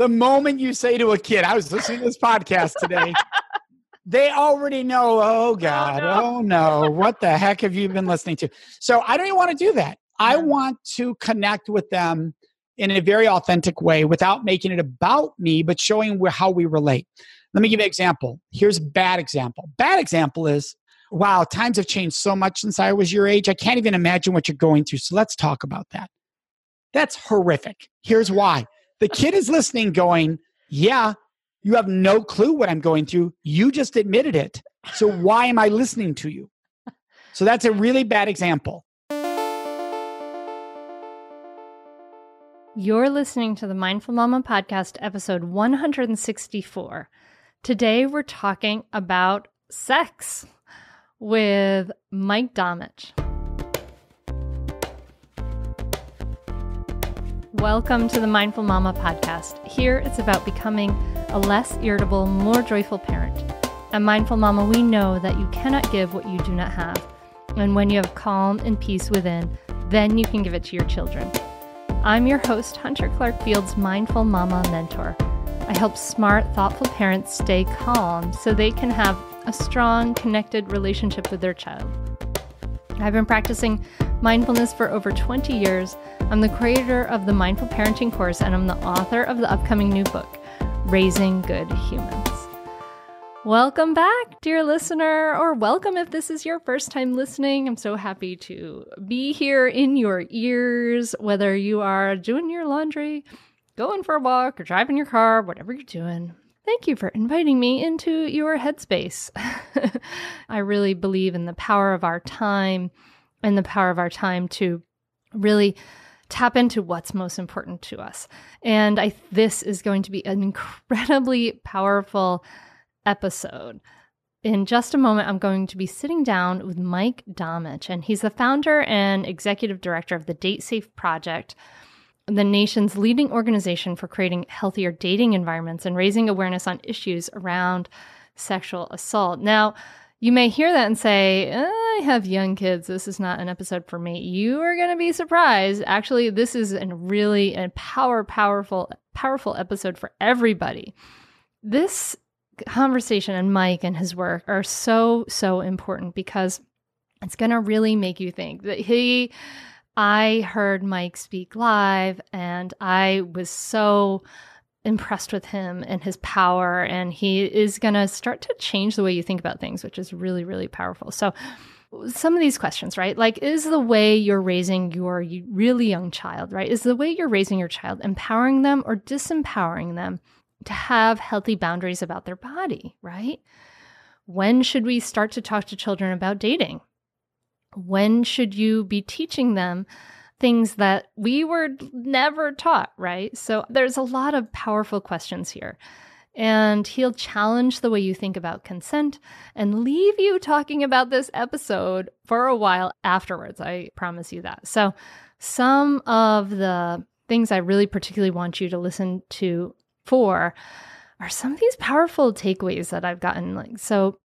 the moment you say to a kid, I was listening to this podcast today, they already know, oh God, oh no. oh no, what the heck have you been listening to? So I don't even want to do that. I want to connect with them in a very authentic way without making it about me, but showing how we relate. Let me give you an example. Here's a bad example. Bad example is wow, times have changed so much since I was your age. I can't even imagine what you're going through. So let's talk about that. That's horrific. Here's why. The kid is listening, going, Yeah, you have no clue what I'm going through. You just admitted it. So why am I listening to you? So that's a really bad example. You're listening to the Mindful Mama podcast, episode 164. Today, we're talking about sex with Mike Domitrz. Welcome to the Mindful Mama podcast. Here, it's about becoming a less irritable, more joyful parent. At Mindful Mama, we know that you cannot give what you do not have. And when you have calm and peace within, then you can give it to your children. I'm your host, Hunter Clarke-Fields, Mindful Mama Mentor. I help smart, thoughtful parents stay calm so they can have a strong, connected relationship with their child. I've been practicing mindfulness for over 20 years. I'm the creator of the Mindful Parenting course, and I'm the author of the upcoming new book, Raising Good Humans. Welcome back, dear listener, or welcome if this is your first time listening. I'm so happy to be here in your ears, whether you are doing your laundry, going for a walk, or driving your car, whatever you're doing. Thank you for inviting me into your headspace. I really believe in the power of our time and the power of our time to really tap into what's most important to us. And I this is going to be an incredibly powerful episode. In just a moment, I'm going to be sitting down with Mike Domitrz, and he's the founder and executive director of the Date Safe Project, the nation's leading organization for creating healthier dating environments and raising awareness on issues around sexual assault. Now, you may hear that and say, I have young kids. This is not an episode for me. You are going to be surprised. Actually, this is a really a power, powerful, powerful episode for everybody. This conversation and Mike and his work are so, so important because it's going to really make you think that he, I heard Mike speak live and I was so impressed with him and his power. And he is going to start to change the way you think about things, which is really, really powerful. So, some of these questions, right? Like, is the way you're raising your really young child, right? Is the way you're raising your child empowering them or disempowering them to have healthy boundaries about their body, right? When should we start to talk to children about dating? When should you be teaching them things that we were never taught, right? So there's a lot of powerful questions here. And he'll challenge the way you think about consent and leave you talking about this episode for a while afterwards. I promise you that. So, some of the things I really particularly want you to listen to for are some of these powerful takeaways that I've gotten. Like, so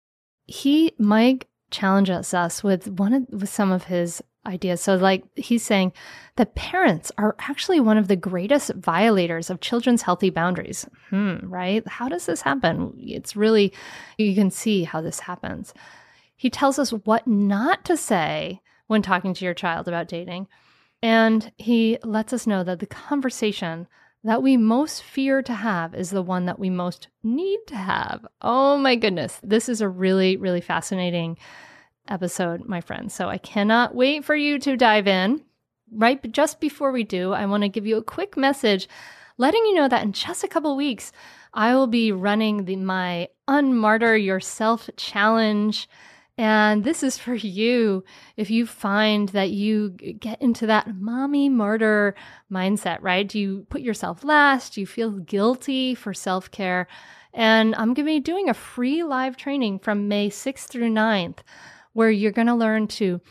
he, Mike challenges us with one of, with some of his ideas. So, like, he's saying that parents are actually one of the greatest violators of children's healthy boundaries. Hmm, right? How does this happen? It's really, you can see how this happens. He tells us what not to say when talking to your child about dating. And he lets us know that the conversation that we most fear to have is the one that we most need to have. Oh my goodness. This is a really, really fascinating episode, my friends. So I cannot wait for you to dive in. Right, but just before we do, I want to give you a quick message letting you know that in just a couple weeks, I will be running the my Unmartyr Yourself challenge. And this is for you if you find that you get into that mommy martyr mindset, right? Do you put yourself last? Do you feel guilty for self care? And I'm going to be doing a free live training from May 6th through 9th, where you're going to learn to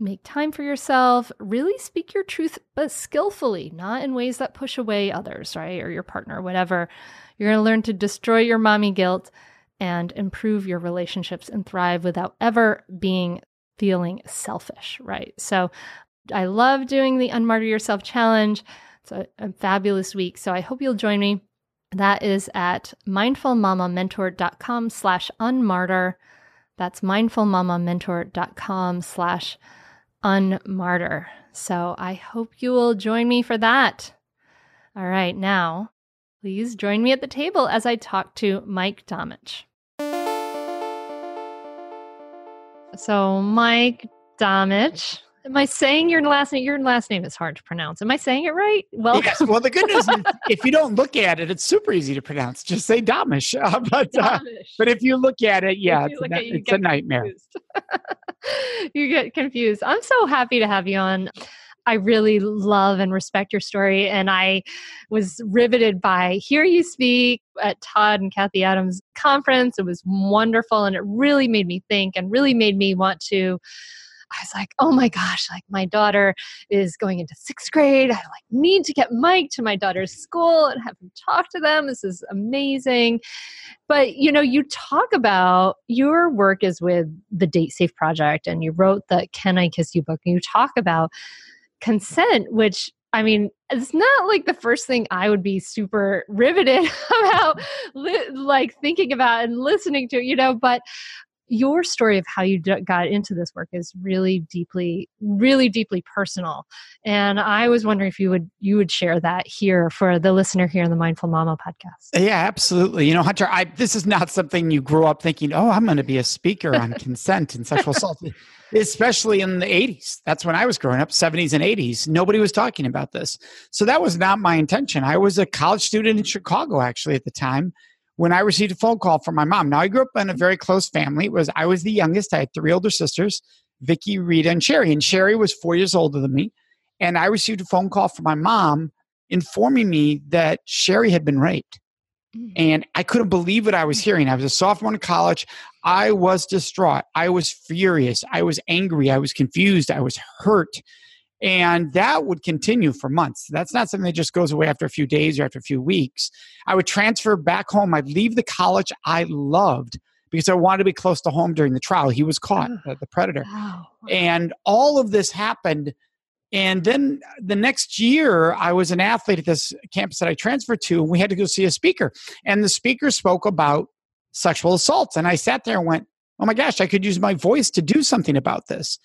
make time for yourself, really speak your truth, but skillfully, not in ways that push away others, right? Or your partner, whatever. You're going to learn to destroy your mommy guilt and improve your relationships and thrive without ever being feeling selfish, right? So I love doing the Unmartyr Yourself challenge. It's a, a fabulous week. So I hope you'll join me. That is at mindfulmamamentor.com slash unmartyr. That's mindfulmamamentor.com slash unmartyr. So I hope you will join me for that. All right, now please join me at the table as I talk to Mike Domitrz. So, Mike Domitrz, am I saying your last name? Your last name is hard to pronounce. Am I saying it right? Well, yes. Well, the good news is if you don't look at it, it's super easy to pronounce. Just say Domish. Uh, but uh, but if you look at it, yeah, it's, a, it, it's a nightmare. you get confused. I'm so happy to have you on. I really love and respect your story. And I was riveted by Hear You Speak at Todd and Kathy Adams' conference. It was wonderful and it really made me think and really made me want to. I was like, oh my gosh, like my daughter is going into sixth grade. I like need to get Mike to my daughter's school and have him talk to them. This is amazing. But you know, you talk about your work is with the Date Safe Project and you wrote the Can I Kiss You book and you talk about consent, which I mean, it's not like the first thing I would be super riveted about, li- like thinking about and listening to, you know, but your story of how you got into this work is really deeply really deeply personal and i was wondering if you would you would share that here for the listener here in the mindful mama podcast. Yeah absolutely. You know hunter i this is not something you grew up thinking oh i'm going to be a speaker on consent and sexual assault especially in the 80s that's when i was growing up 70s and 80s nobody was talking about this. So that was not my intention. I was a college student in chicago actually at the time when I received a phone call from my mom. Now I grew up in a very close family. It was I was the youngest. I had three older sisters, Vicky, Rita, and Sherry. And Sherry was four years older than me. And I received a phone call from my mom informing me that Sherry had been raped. Mm. And I couldn't believe what I was hearing. I was a sophomore in college. I was distraught. I was furious. I was angry. I was confused. I was hurt. And that would continue for months. That's not something that just goes away after a few days or after a few weeks. I would transfer back home. I'd leave the college I loved because I wanted to be close to home during the trial. He was caught, oh, the predator. Wow. And all of this happened. And then the next year, I was an athlete at this campus that I transferred to, and we had to go see a speaker. And the speaker spoke about sexual assaults. And I sat there and went, oh my gosh, I could use my voice to do something about this.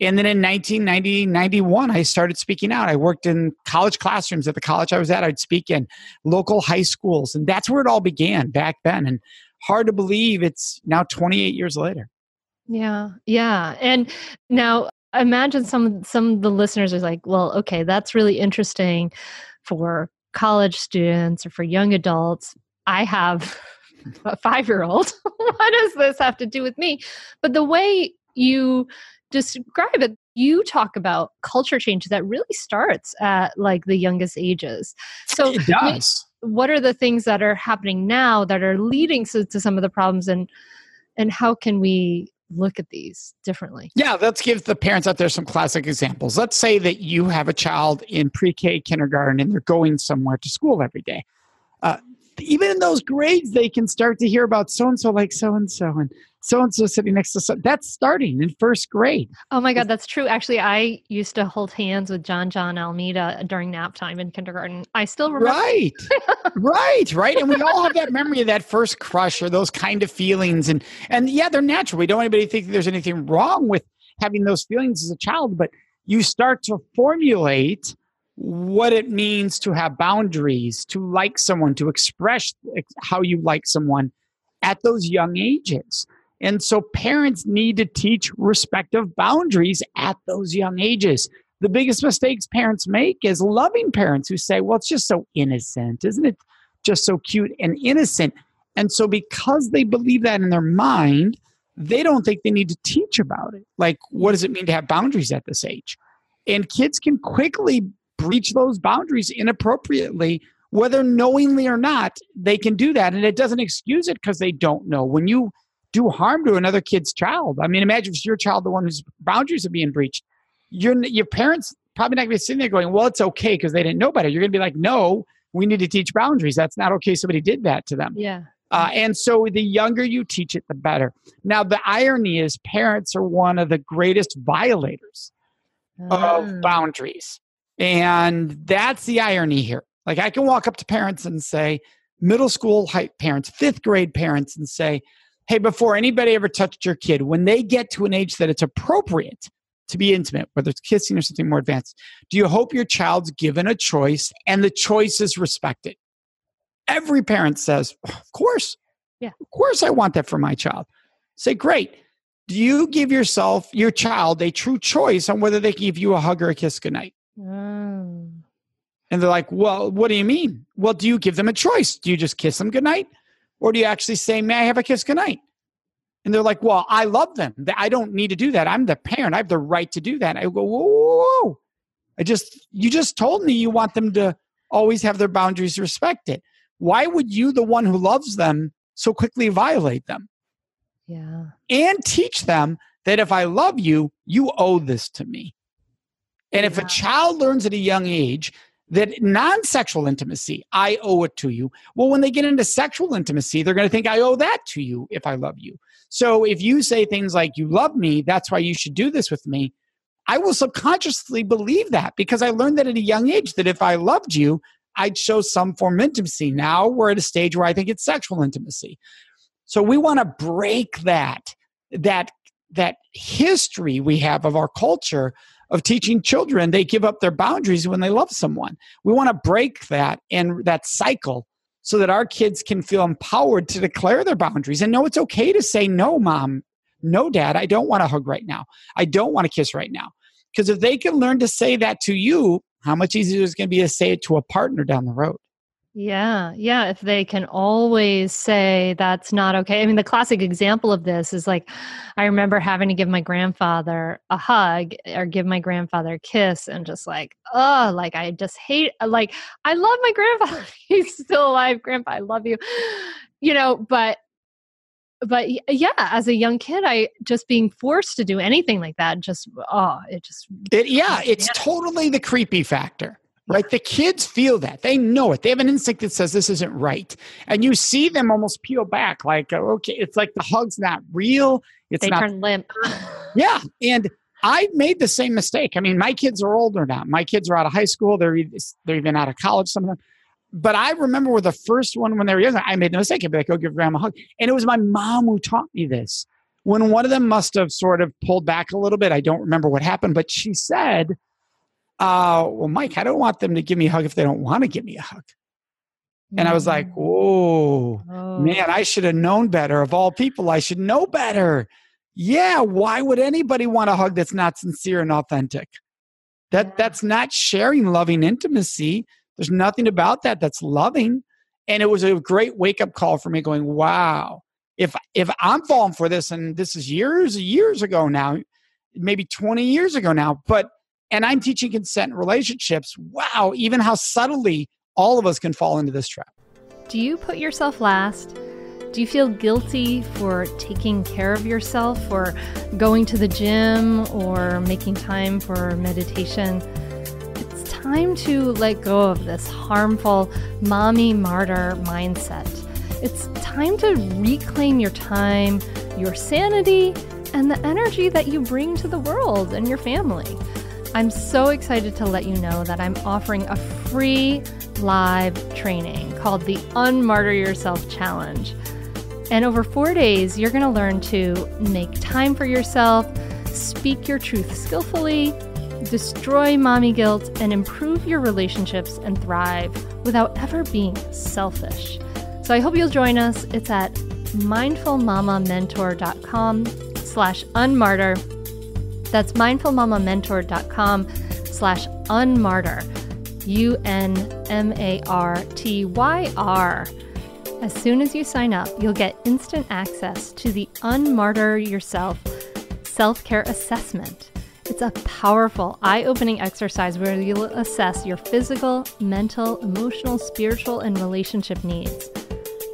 And then in 1990, 91, I started speaking out. I worked in college classrooms at the college I was at. I'd speak in local high schools. And that's where it all began back then. And hard to believe it's now 28 years later. Yeah. Yeah. And now imagine some some of the listeners are like, well, okay, that's really interesting for college students or for young adults. I have a five year old. what does this have to do with me? But the way you describe it. You talk about culture change that really starts at like the youngest ages. So it does. what are the things that are happening now that are leading to, to some of the problems and and how can we look at these differently? Yeah let's give the parents out there some classic examples. Let's say that you have a child in pre-k kindergarten and they're going somewhere to school every day. Uh, even in those grades they can start to hear about so and so like so and so and so and so sitting next to so that's starting in first grade. Oh my God, that's true. Actually, I used to hold hands with John John Almeida during nap time in kindergarten. I still remember. Right, right, right. And we all have that memory of that first crush or those kind of feelings, and and yeah, they're natural. We don't want anybody to think there's anything wrong with having those feelings as a child, but you start to formulate what it means to have boundaries, to like someone, to express how you like someone at those young ages. And so parents need to teach respective boundaries at those young ages. The biggest mistakes parents make is loving parents who say, well, it's just so innocent. Isn't it just so cute and innocent? And so, because they believe that in their mind, they don't think they need to teach about it. Like, what does it mean to have boundaries at this age? And kids can quickly breach those boundaries inappropriately, whether knowingly or not, they can do that. And it doesn't excuse it because they don't know. When you do harm to another kid's child. I mean, imagine if it's your child the one whose boundaries are being breached. Your your parents probably not going to be sitting there going, "Well, it's okay because they didn't know better." You're going to be like, "No, we need to teach boundaries. That's not okay. Somebody did that to them." Yeah. Uh, and so the younger you teach it, the better. Now, the irony is parents are one of the greatest violators of ah. boundaries. And that's the irony here. Like, I can walk up to parents and say, middle school parents, fifth grade parents, and say, hey, before anybody ever touched your kid, when they get to an age that it's appropriate to be intimate, whether it's kissing or something more advanced, do you hope your child's given a choice and the choice is respected? Every parent says, of course. Yeah. Of course, I want that for my child. Say, great. Do you give yourself, your child, a true choice on whether they can give you a hug or a kiss goodnight? Mm. And they're like, well, what do you mean? Well, do you give them a choice? Do you just kiss them goodnight? Or do you actually say, may I have a kiss goodnight? And they're like, well, I love them. I don't need to do that. I'm the parent. I have the right to do that. I go, whoa, whoa, whoa. I just, you just told me you want them to always have their boundaries respected. Why would you, the one who loves them, so quickly violate them? Yeah. And teach them that if I love you, you owe this to me. And yeah. if a child learns at a young age that non sexual intimacy, I owe it to you. Well, when they get into sexual intimacy, they're going to think I owe that to you if I love you. So if you say things like, you love me, that's why you should do this with me, I will subconsciously believe that because I learned that at a young age that if I loved you, I'd show some form of intimacy. Now we're at a stage where I think it's sexual intimacy. So we want to break that, that, that history we have of our culture of teaching children they give up their boundaries when they love someone. We want to break that and that cycle so that our kids can feel empowered to declare their boundaries and know it's okay to say no, mom, no, dad, I don't want to hug right now. I don't want to kiss right now. Because if they can learn to say that to you, how much easier is going to be to say it to a partner down the road? Yeah, yeah. If they can always say that's not okay. I mean, the classic example of this is like, I remember having to give my grandfather a hug or give my grandfather a kiss, and just like, oh, like I just hate, like, I love my grandfather. He's still alive. Grandpa, I love you. You know, but but yeah, as a young kid, I just being forced to do anything like that, just oh, it just it, yeah, it's totally the creepy factor right? The kids feel that. They know it. They have an instinct that says this isn't right. And you see them almost peel back like, uh, okay, it's like the hug's not real. It's they not, turn limp. yeah. And I made the same mistake. I mean, my kids are older now. My kids are out of high school. They're, they're even out of college, some of them. But I remember with the first one when they were young, I made the mistake. I'd be like, go give grandma a hug. And it was my mom who taught me this. When one of them must have sort of pulled back a little bit, I don't remember what happened, but she said, uh, well, Mike, I don't want them to give me a hug if they don't want to give me a hug. And I was like, mm. oh. man, I should have known better. Of all people, I should know better. Yeah, why would anybody want a hug that's not sincere and authentic? That that's not sharing loving intimacy. There's nothing about that that's loving. And it was a great wake up call for me going, wow, if if I'm falling for this, and this is years, years ago now, maybe 20 years ago now, but and I'm teaching consent in relationships. Wow, even how subtly all of us can fall into this trap. Do you put yourself last? Do you feel guilty for taking care of yourself or going to the gym or making time for meditation? It's time to let go of this harmful mommy martyr mindset. It's time to reclaim your time, your sanity, and the energy that you bring to the world and your family. I'm so excited to let you know that I'm offering a free live training called the Unmartyr Yourself Challenge. And over four days, you're going to learn to make time for yourself, speak your truth skillfully, destroy mommy guilt, and improve your relationships and thrive without ever being selfish. So I hope you'll join us. It's at mindfulmamamentor.com slash unmartyr that's mindfulmamamentor.com slash unmartyr, U-N-M-A-R-T-Y-R. As soon as you sign up, you'll get instant access to the Unmartyr Yourself self-care assessment. It's a powerful, eye-opening exercise where you'll assess your physical, mental, emotional, spiritual, and relationship needs.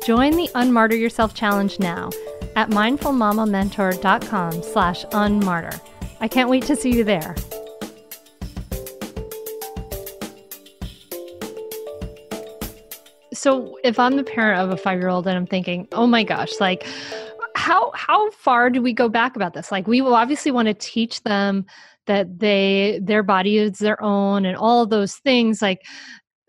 Join the Unmartyr Yourself Challenge now at mindfulmamamentor.com slash unmartyr. I can't wait to see you there. So, if I'm the parent of a five year old and I'm thinking, oh my gosh, like, how how far do we go back about this? Like, we will obviously want to teach them that they their body is their own and all those things. Like,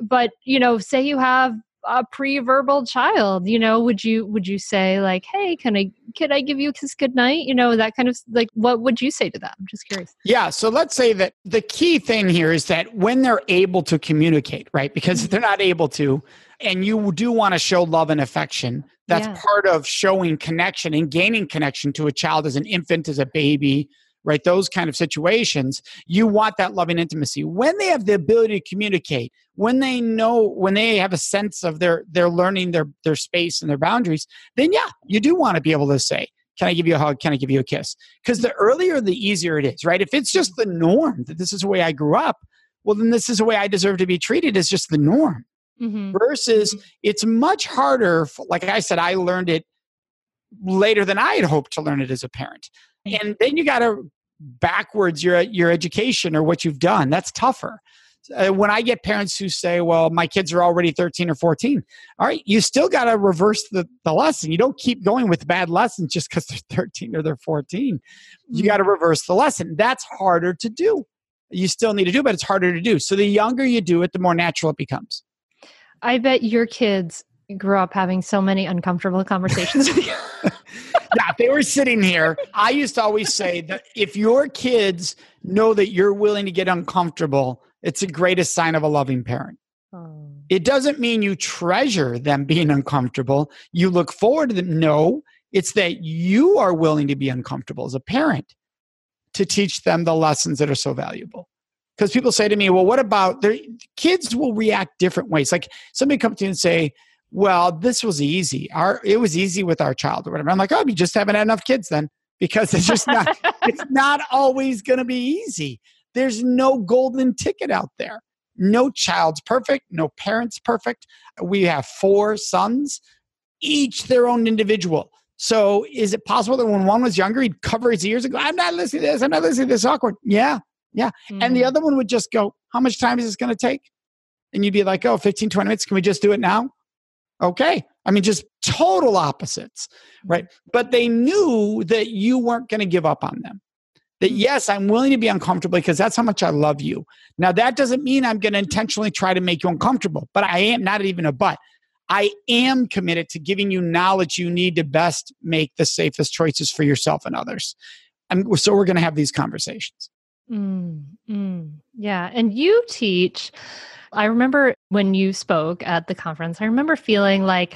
but you know, say you have a pre-verbal child you know would you would you say like hey can i can i give you a kiss goodnight? You know that kind of like what would you say to them i'm just curious. Yeah so let's say that the key thing here is that when they're able to communicate right because if mm-hmm. they're not able to and you do want to show love and affection that's Yeah. part of showing connection and gaining connection to a child as an infant as a baby right those kind of situations you want that loving intimacy. When they have the ability to communicate when they know when they have a sense of their they're learning their their space and their boundaries then yeah you do want to be able to say can i give you a hug? Can i give you a kiss? Because the earlier the easier it is right? If it's just the norm that this is the way i grew up well then this is the way i deserve to be treated is just the norm. Mm-hmm. versus it's much harder f- like i said i learned it later than i had hoped to learn it as a parent and then you got to backwards your your education or what you've done. That's tougher. Uh, when i get parents who say well my kids are already 13 or 14 all right you still got to reverse the, the lesson. You don't keep going with bad lessons just because they're 13 or they're 14 you got to reverse the lesson. That's harder to do. You still need to do but it's harder to do. So the younger you do it the more natural it becomes. I bet your kids grew up having so many uncomfortable conversations with you yeah, if they were sitting here, I used to always say that if your kids know that you're willing to get uncomfortable, it's the greatest sign of a loving parent. Oh. It doesn't mean you treasure them being uncomfortable. You look forward to them. No, it's that you are willing to be uncomfortable as a parent to teach them the lessons that are so valuable. Because people say to me, well, what about their kids will react different ways? Like somebody comes to you and say, well, this was easy. Our it was easy with our child or whatever. I'm like, oh, you just haven't had enough kids then. Because it's just not it's not always gonna be easy. There's no golden ticket out there. No child's perfect, no parent's perfect. We have four sons, each their own individual. So is it possible that when one was younger, he'd cover his ears and go, I'm not listening to this, I'm not listening to this awkward? Yeah. Yeah. And the Mhm. other one would just go, How much time is this gonna take? And you'd be like, Oh, 15, 20 minutes. Can we just do it now? Okay. I mean, just total opposites, right? But they knew that you weren't going to give up on them. That, Mm. yes, I'm willing to be uncomfortable because that's how much I love you. Now, that doesn't mean I'm going to intentionally try to make you uncomfortable, but I am not even a but. I am committed to giving you knowledge you need to best make the safest choices for yourself and others. And so we're going to have these conversations. Mm, mm. Yeah. And you teach. I remember when you spoke at the conference, I remember feeling like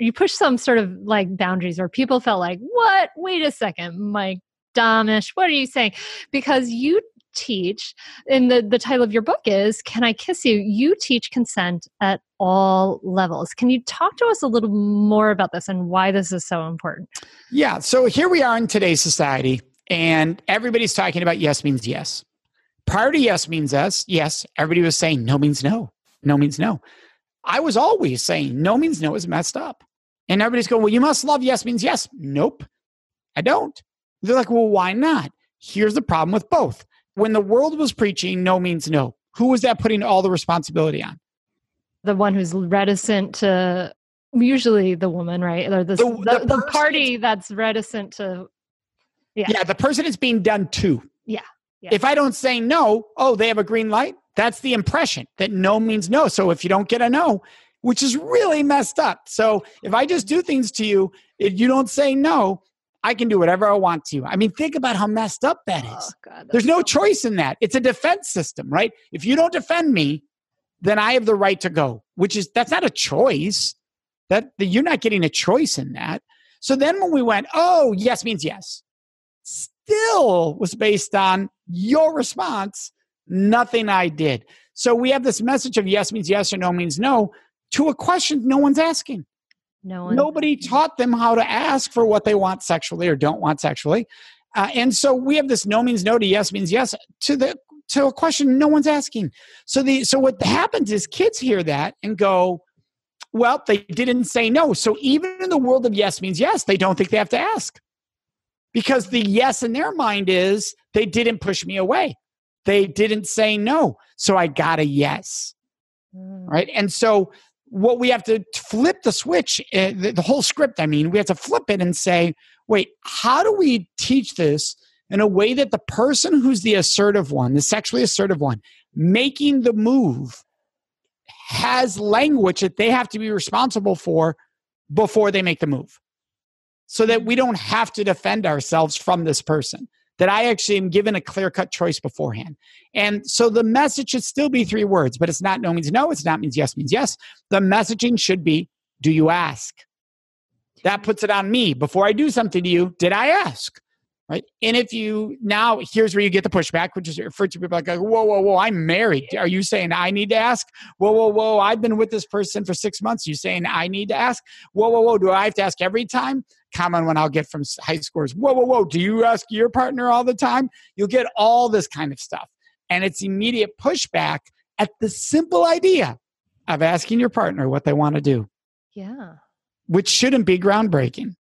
you pushed some sort of like boundaries where people felt like, what? Wait a second, Mike Domitrz, what are you saying? Because you teach, and the, the title of your book is Can I Kiss You? You teach consent at all levels. Can you talk to us a little more about this and why this is so important? Yeah. So here we are in today's society, and everybody's talking about yes means yes. Prior to yes means yes, yes, everybody was saying no means no. No means no. I was always saying no means no is messed up. And everybody's going, well, you must love yes means yes. Nope, I don't. They're like, well, why not? Here's the problem with both. When the world was preaching no means no, who was that putting all the responsibility on? The one who's reticent to, usually the woman, right? Or the, The- the, the the party that's reticent to Yeah. Yeah, the person is being done to. Yeah, yeah. If I don't say no, oh, they have a green light. That's the impression that no means no. So if you don't get a no, which is really messed up. So if I just do things to you, if you don't say no, I can do whatever I want to you. I mean, think about how messed up that oh, is. Oh, God, There's no so- choice in that. It's a defense system, right? If you don't defend me, then I have the right to go, which is that's not a choice. That, that you're not getting a choice in that. So then when we went, oh, yes means yes, still was based on your response, nothing I did. So we have this message of yes means yes or no means no to a question no one's asking. No one. Nobody taught them how to ask for what they want sexually or don't want sexually. Uh, and so we have this no means no to yes means yes to the to a question no one's asking. So the so what happens is kids hear that and go, well, they didn't say no. So even in the world of yes means yes, they don't think they have to ask. Because the yes in their mind is they didn't push me away. They didn't say no. So I got a yes Mm. right? And so what we have to flip the switch, the, the whole script, I mean, we have to flip it and say, wait, how do we teach this in a way that the person who's the assertive one, the sexually assertive one, making the move has language that they have to be responsible for before they make the move so that we don't have to defend ourselves from this person that i actually am given a clear cut choice beforehand. And so the message should still be three words but it's not no means no it's not means yes means yes. The messaging should be do you ask? That puts it on me. Before i do something to you did i ask right? And if you now, here's where you get the pushback, which is referred to people like, whoa, whoa, whoa, I'm married. Are you saying I need to ask? Whoa, whoa, whoa, I've been with this person for six months. You saying I need to ask? Whoa, whoa, whoa, do I have to ask every time? Common one I'll get from high scores. Whoa, whoa, whoa, do you ask your partner all the time? You'll get all this kind of stuff. And it's immediate pushback at the simple idea of asking your partner what they want to do. Yeah. Which shouldn't be groundbreaking.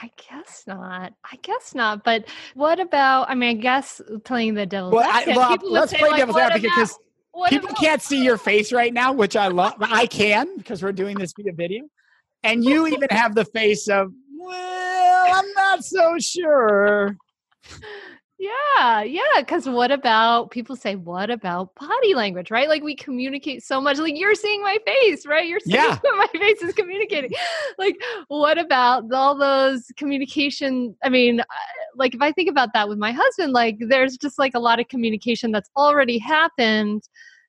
I guess not. I guess not. But what about? I mean, I guess playing the devil's well, advocate. I, well let's play like, devil's advocate because people about? can't see your face right now, which I love. I can because we're doing this via video, and you even have the face of, well, I'm not so sure. Yeah, yeah. Because what about people say, what about body language, right? Like we communicate so much. Like you're seeing my face, right? You're seeing yeah. my face is communicating. like, what about all those communication? I mean, uh, like if I think about that with my husband, like there's just like a lot of communication that's already happened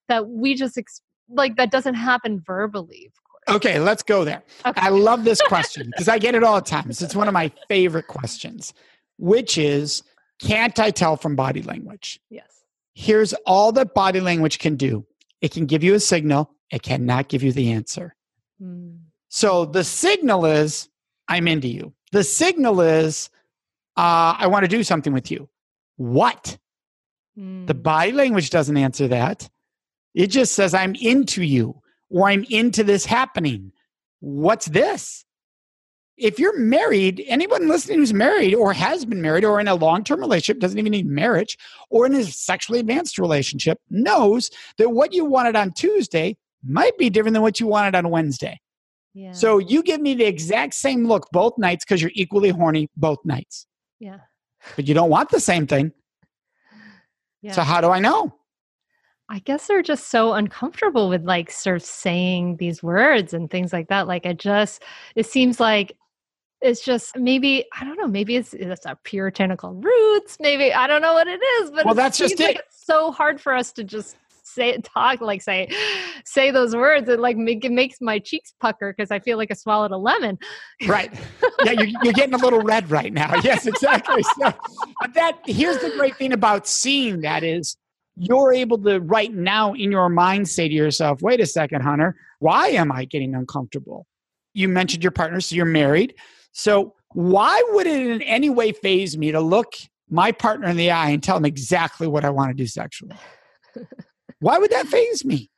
that we just ex- like that doesn't happen verbally. Okay, let's go there. Okay. I love this question because I get it all the time. It's one of my favorite questions, which is can't I tell from body language? Yes. Here's all that body language can do it can give you a signal, it cannot give you the answer. Mm. So the signal is, I'm into you. The signal is, uh, I want to do something with you. What? Mm. The body language doesn't answer that. It just says, I'm into you or I'm into this happening. What's this? If you're married, anyone listening who's married or has been married or in a long term relationship, doesn't even need marriage, or in a sexually advanced relationship, knows that what you wanted on Tuesday might be different than what you wanted on Wednesday. Yeah. So you give me the exact same look both nights because you're equally horny both nights. Yeah. But you don't want the same thing. Yeah. So how do I know? I guess they're just so uncomfortable with like sort of saying these words and things like that. Like I just it seems like it's just maybe I don't know. Maybe it's it's a puritanical roots. Maybe I don't know what it is, but well, that's just like it. it's so hard for us to just say talk like say say those words. It like make, it makes my cheeks pucker because I feel like I swallowed a lemon. Right. Yeah, you're, you're getting a little red right now. Yes, exactly. So, but that here's the great thing about seeing that is you're able to right now in your mind say to yourself, wait a second, Hunter, why am I getting uncomfortable? You mentioned your partner, so you're married. So, why would it in any way faze me to look my partner in the eye and tell them exactly what I want to do sexually? why would that faze me?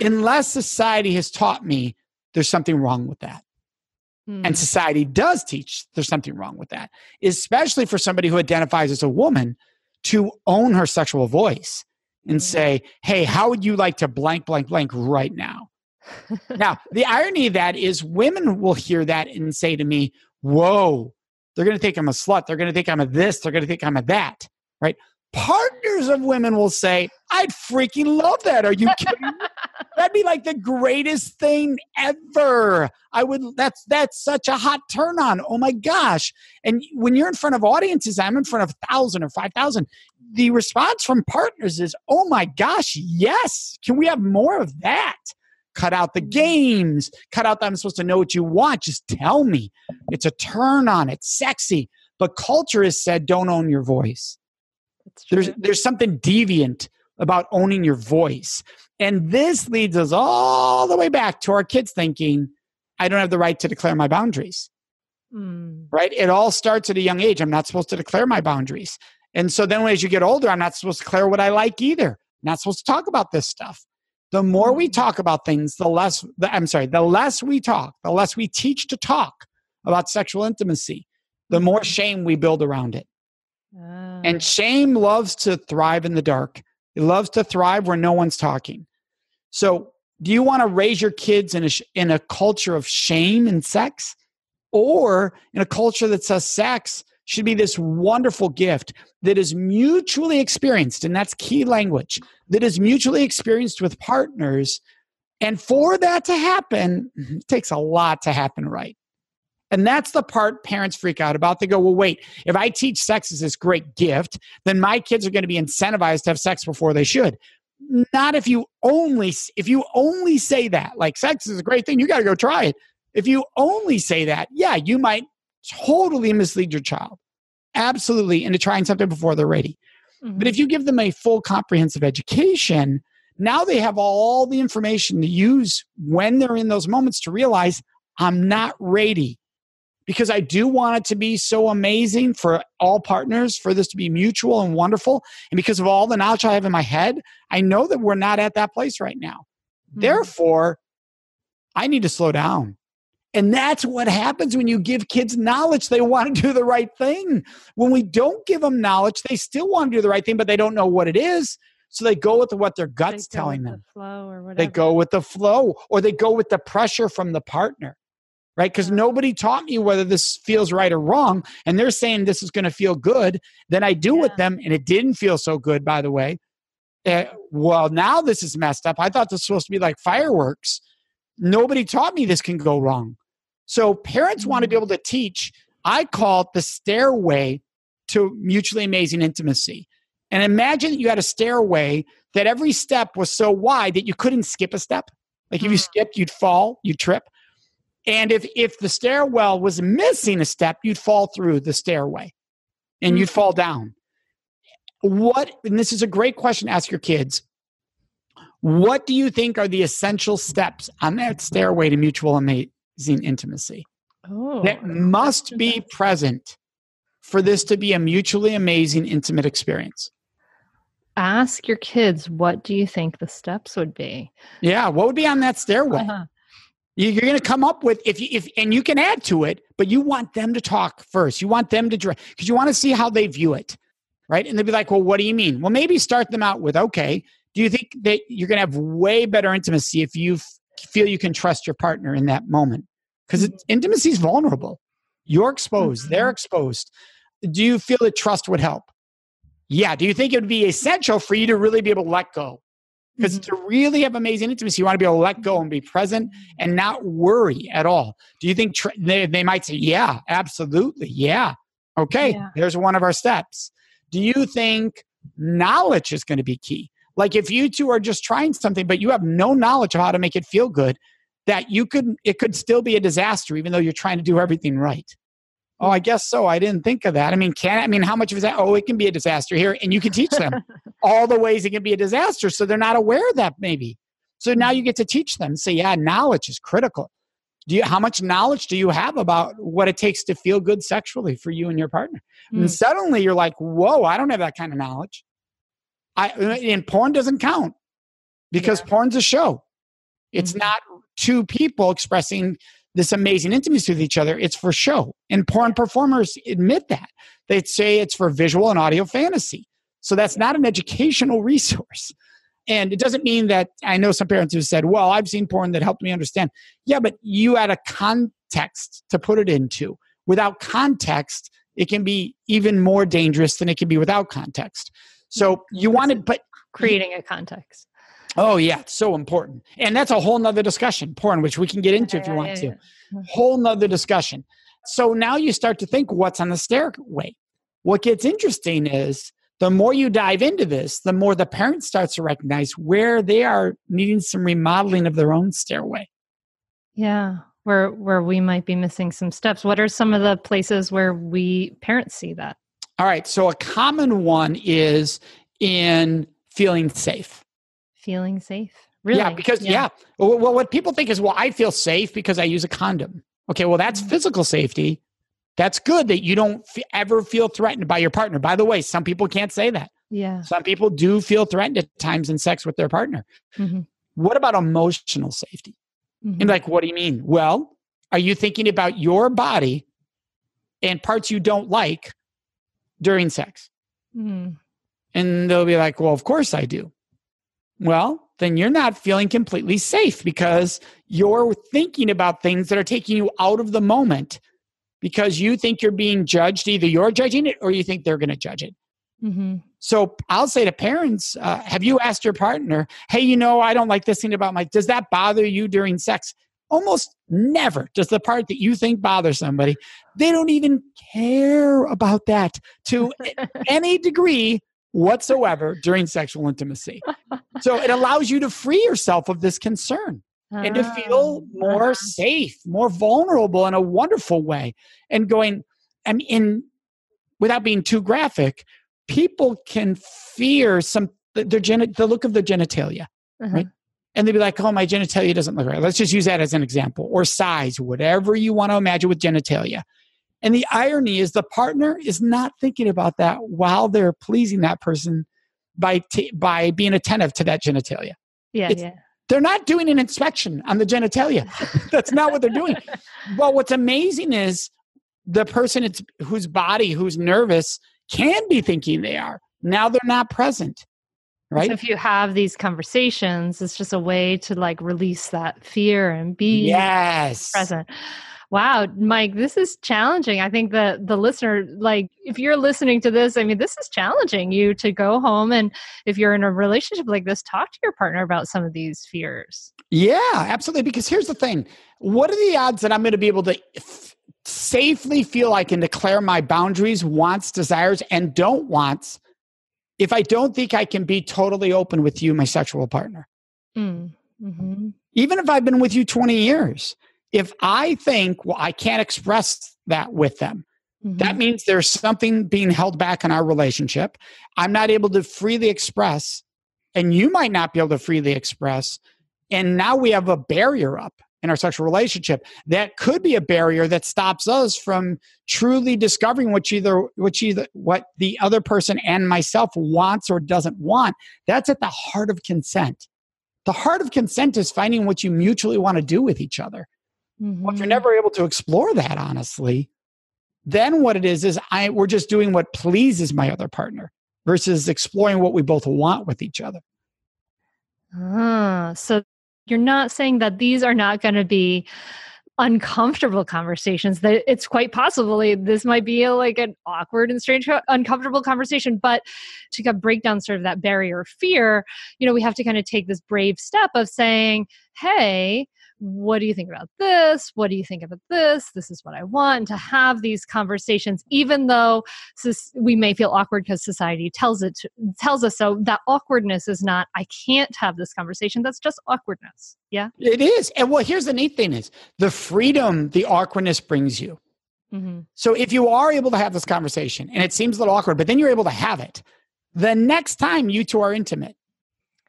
Unless society has taught me there's something wrong with that. Mm. And hmm. society does teach there's something wrong with that, especially for somebody who identifies as a woman to own her sexual voice and hmm. say, hey, how would you like to blank, blank, blank right now? now, the irony of that is women will hear that and say to me, whoa, they're going to think I'm a slut. They're going to think I'm a this. They're going to think I'm a that, right? Partners of women will say, I'd freaking love that. Are you kidding? That'd be like the greatest thing ever. I would, that's, that's such a hot turn on. Oh my gosh. And when you're in front of audiences, I'm in front of thousand or 5,000. The response from partners is, oh my gosh, yes. Can we have more of that? Cut out the games, cut out that I'm supposed to know what you want. Just tell me. It's a turn on, it's sexy. But culture has said don't own your voice. There's there's something deviant about owning your voice. And this leads us all the way back to our kids thinking, I don't have the right to declare my boundaries. Mm. Right? It all starts at a young age. I'm not supposed to declare my boundaries. And so then as you get older, I'm not supposed to declare what I like either. I'm not supposed to talk about this stuff the more we talk about things, the less, the, I'm sorry, the less we talk, the less we teach to talk about sexual intimacy, the more shame we build around it. And ah. shame loves to thrive in the dark. It loves to thrive where no one's talking. So, do you want to raise your kids in a, in a culture of shame and sex or in a culture that says sex should be this wonderful gift that is mutually experienced, and that's key language, that is mutually experienced with partners And for that to happen, it takes a lot to happen right. And that's the part parents freak out about. They go, well, wait, if I teach sex as this great gift, then my kids are going to be incentivized to have sex before they should. Not if you only if you only say that, like sex is a great thing, you got to go try it. If you only say that, yeah, you might totally mislead your child. Absolutely, into trying something before they're ready. Mm-hmm. But if you give them a full comprehensive education, now they have all the information to use when they're in those moments to realize I'm not ready because I do want it to be so amazing for all partners, for this to be mutual and wonderful. And because of all the knowledge I have in my head, I know that we're not at that place right now. Mm-hmm. Therefore, I need to slow down. And that's what happens when you give kids knowledge. They want to do the right thing. When we don't give them knowledge, they still want to do the right thing, but they don't know what it is. So they go with what their guts telling them. The flow or whatever. They go with the flow or they go with the pressure from the partner right? Because nobody taught me whether this feels right or wrong. And they're saying this is going to feel good. Then I do yeah. with them, and it didn't feel so good, by the way. Uh, well, now this is messed up. I thought this was supposed to be like fireworks. Nobody taught me this can go wrong. So parents want to be able to teach. I call it the stairway to mutually amazing intimacy. And imagine that you had a stairway that every step was so wide that you couldn't skip a step. Like if you mm. skipped, you'd fall, you'd trip. And if if the stairwell was missing a step, you'd fall through the stairway and you'd fall down. What and this is a great question to ask your kids. What do you think are the essential steps on that stairway to mutual amazing intimacy? Oh, that must be present for this to be a mutually amazing intimate experience ask your kids what do you think the steps would be yeah what would be on that stairway uh-huh. You're going to come up with if you if and you can add to it, but you want them to talk first. You want them to direct because you want to see how they view it, right? And they'd be like, "Well, what do you mean?" Well, maybe start them out with, "Okay, do you think that you're going to have way better intimacy if you f- feel you can trust your partner in that moment?" Because mm-hmm. intimacy is vulnerable. You're exposed. Mm-hmm. They're exposed. Do you feel that trust would help? Yeah. Do you think it would be essential for you to really be able to let go? Because mm-hmm. to really have amazing intimacy, you want to be able to let go and be present and not worry at all. Do you think tr- they, they might say, Yeah, absolutely. Yeah. Okay, yeah. there's one of our steps. Do you think knowledge is going to be key? Like if you two are just trying something, but you have no knowledge of how to make it feel good, that you could, it could still be a disaster, even though you're trying to do everything right. Oh, I guess so. I didn't think of that. I mean, can I mean how much of that? Oh, it can be a disaster here, and you can teach them all the ways it can be a disaster, so they're not aware of that maybe. So now you get to teach them. Say, yeah, knowledge is critical. Do you how much knowledge do you have about what it takes to feel good sexually for you and your partner? Mm. And hmm. suddenly you're like, whoa, I don't have that kind of knowledge. I and porn doesn't count because yeah. porn's a show. It's mm-hmm. not two people expressing this amazing intimacy with each other, it's for show. And porn performers admit that. They say it's for visual and audio fantasy. So that's not an educational resource. And it doesn't mean that I know some parents who said, well, I've seen porn that helped me understand. Yeah, but you had a context to put it into. Without context, it can be even more dangerous than it can be without context. So you wanted, but creating a context. Oh yeah, it's so important. And that's a whole nother discussion, porn, which we can get into if you want to. Mm-hmm. Whole nother discussion. So now you start to think what's on the stairway. What gets interesting is the more you dive into this, the more the parent starts to recognize where they are needing some remodeling of their own stairway. Yeah, where where we might be missing some steps. What are some of the places where we parents see that? All right, so a common one is in feeling safe feeling safe. Really? Yeah, because yeah. yeah. Well, what people think is, well, I feel safe because I use a condom. Okay, well, that's mm-hmm. physical safety. That's good that you don't f- ever feel threatened by your partner. By the way, some people can't say that. Yeah. Some people do feel threatened at times in sex with their partner. Mm-hmm. What about emotional safety? Mm-hmm. And like, what do you mean? Well, are you thinking about your body and parts you don't like during sex? Mm-hmm. And they'll be like, well, of course I do. Well, then you're not feeling completely safe because you're thinking about things that are taking you out of the moment because you think you're being judged. Either you're judging it or you think they're going to judge it. Mm-hmm. So I'll say to parents, uh, have you asked your partner, hey, you know, I don't like this thing about my, does that bother you during sex? Almost never does the part that you think bothers somebody, they don't even care about that to any degree whatsoever during sexual intimacy. So it allows you to free yourself of this concern and to feel ah, more uh-huh. safe, more vulnerable in a wonderful way. And going, I mean, in, without being too graphic, people can fear some their gen, the look of their genitalia, uh-huh. right? And they'd be like, "Oh, my genitalia doesn't look right." Let's just use that as an example, or size, whatever you want to imagine with genitalia. And the irony is, the partner is not thinking about that while they're pleasing that person by t- by being attentive to that genitalia. Yeah, it's, yeah. They're not doing an inspection on the genitalia. That's not what they're doing. But what's amazing is the person it's, whose body, who's nervous, can be thinking they are. Now they're not present. Right. So if you have these conversations, it's just a way to like release that fear and be yes. present. Wow, Mike, this is challenging. I think that the listener, like, if you're listening to this, I mean, this is challenging you to go home and if you're in a relationship like this, talk to your partner about some of these fears. Yeah, absolutely. Because here's the thing what are the odds that I'm going to be able to f- safely feel I can declare my boundaries, wants, desires, and don't wants if I don't think I can be totally open with you, my sexual partner? Mm, mm-hmm. Even if I've been with you 20 years if I think, well, I can't express that with them, mm-hmm. that means there's something being held back in our relationship. I'm not able to freely express, and you might not be able to freely express. And now we have a barrier up in our sexual relationship that could be a barrier that stops us from truly discovering what either which either what the other person and myself wants or doesn't want that's at the heart of consent the heart of consent is finding what you mutually want to do with each other Mm-hmm. Well, if you're never able to explore that honestly, then what it is is I we're just doing what pleases my other partner versus exploring what we both want with each other. Ah, so you're not saying that these are not going to be uncomfortable conversations that it's quite possibly eh, this might be a, like an awkward and strange uncomfortable conversation but to kind of break down sort of that barrier of fear you know we have to kind of take this brave step of saying hey what do you think about this? What do you think about this? This is what I want. And to have these conversations, even though we may feel awkward because society tells it to, tells us so. That awkwardness is not. I can't have this conversation. That's just awkwardness. Yeah, it is. And well, here's the neat thing: is the freedom the awkwardness brings you. Mm-hmm. So if you are able to have this conversation, and it seems a little awkward, but then you're able to have it, the next time you two are intimate,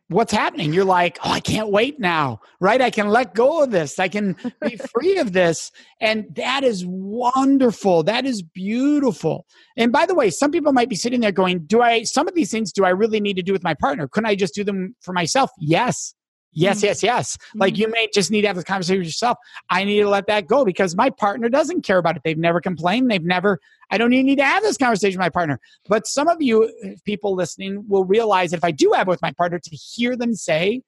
what's happening? You're like oh i can't wait now right? I can let go of this. I can be free of this. And that is wonderful. That is beautiful. And by the way some people might be sitting there going do i some of these things do i really need to do with my partner? Couldn't i just do them for myself? Yes Yes, mm-hmm. yes, yes. Mm-hmm. Like you may just need to have this conversation with yourself. I need to let that go because my partner doesn't care about it. They've never complained. They've never, I don't even need to have this conversation with my partner. But some of you uh, people listening will realize that if I do have it with my partner, to hear them say,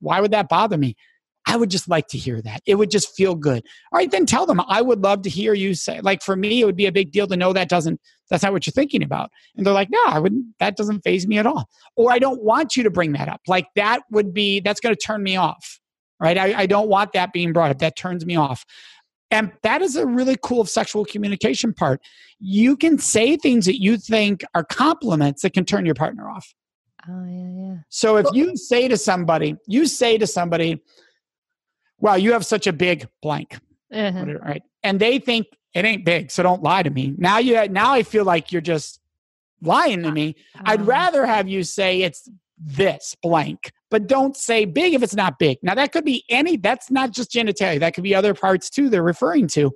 why would that bother me? I would just like to hear that. It would just feel good. All right, then tell them I would love to hear you say. Like for me, it would be a big deal to know that doesn't that's not what you're thinking about. And they're like, no, I wouldn't. That doesn't faze me at all. Or I don't want you to bring that up. Like that would be that's going to turn me off. Right? I, I don't want that being brought up. That turns me off. And that is a really cool sexual communication part. You can say things that you think are compliments that can turn your partner off. Oh yeah, yeah. So if you say to somebody, you say to somebody, wow, you have such a big blank. Uh-huh. Right. And they think it ain't big, so don't lie to me. Now you now I feel like you're just lying to me. I'd rather have you say it's this blank, but don't say big if it's not big. Now that could be any. That's not just genitalia. That could be other parts too. They're referring to,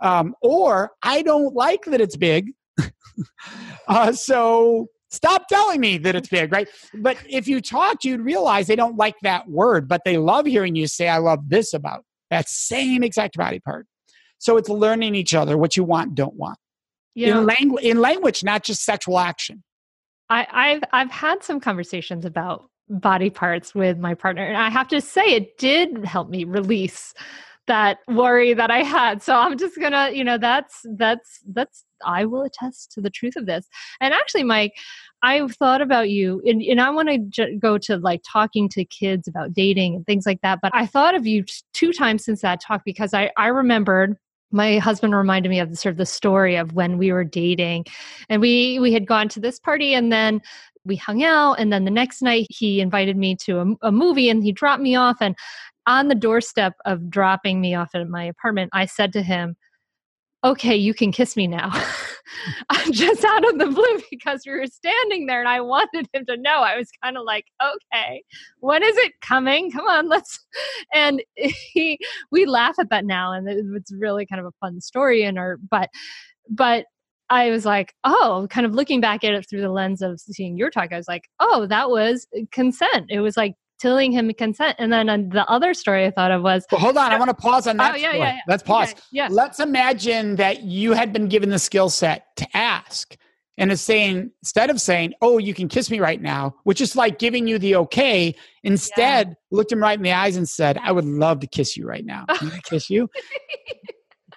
um, or I don't like that it's big. uh, so Stop telling me that it's big, right? But if you talked, you'd realize they don't like that word, but they love hearing you say, I love this about that same exact body part. So it's learning each other what you want, don't want. Yeah. In, langu- in language, not just sexual action. I, I've I've had some conversations about body parts with my partner, and I have to say it did help me release that worry that I had. So I'm just gonna, you know, that's that's that's I will attest to the truth of this. And actually, Mike, I've thought about you, and, and I want to j- go to like talking to kids about dating and things like that. But I thought of you two times since that talk because I I remembered my husband reminded me of the, sort of the story of when we were dating and we we had gone to this party and then we hung out and then the next night he invited me to a, a movie and he dropped me off and on the doorstep of dropping me off at my apartment i said to him okay, you can kiss me now. I'm just out of the blue because we were standing there and I wanted him to know. I was kind of like, okay, when is it coming? Come on, let's. And he, we laugh at that now, and it's really kind of a fun story in our, but, but I was like, oh, kind of looking back at it through the lens of seeing your talk, I was like, oh, that was consent. It was like telling him consent. And then uh, the other story I thought of was well, hold on, I want to pause on that. Oh, yeah, yeah, yeah, Let's pause. Okay, yeah. Let's imagine that you had been given the skill set to ask. And it's saying, instead of saying, Oh, you can kiss me right now, which is like giving you the okay, instead yeah. looked him right in the eyes and said, I would love to kiss you right now. Can I kiss you?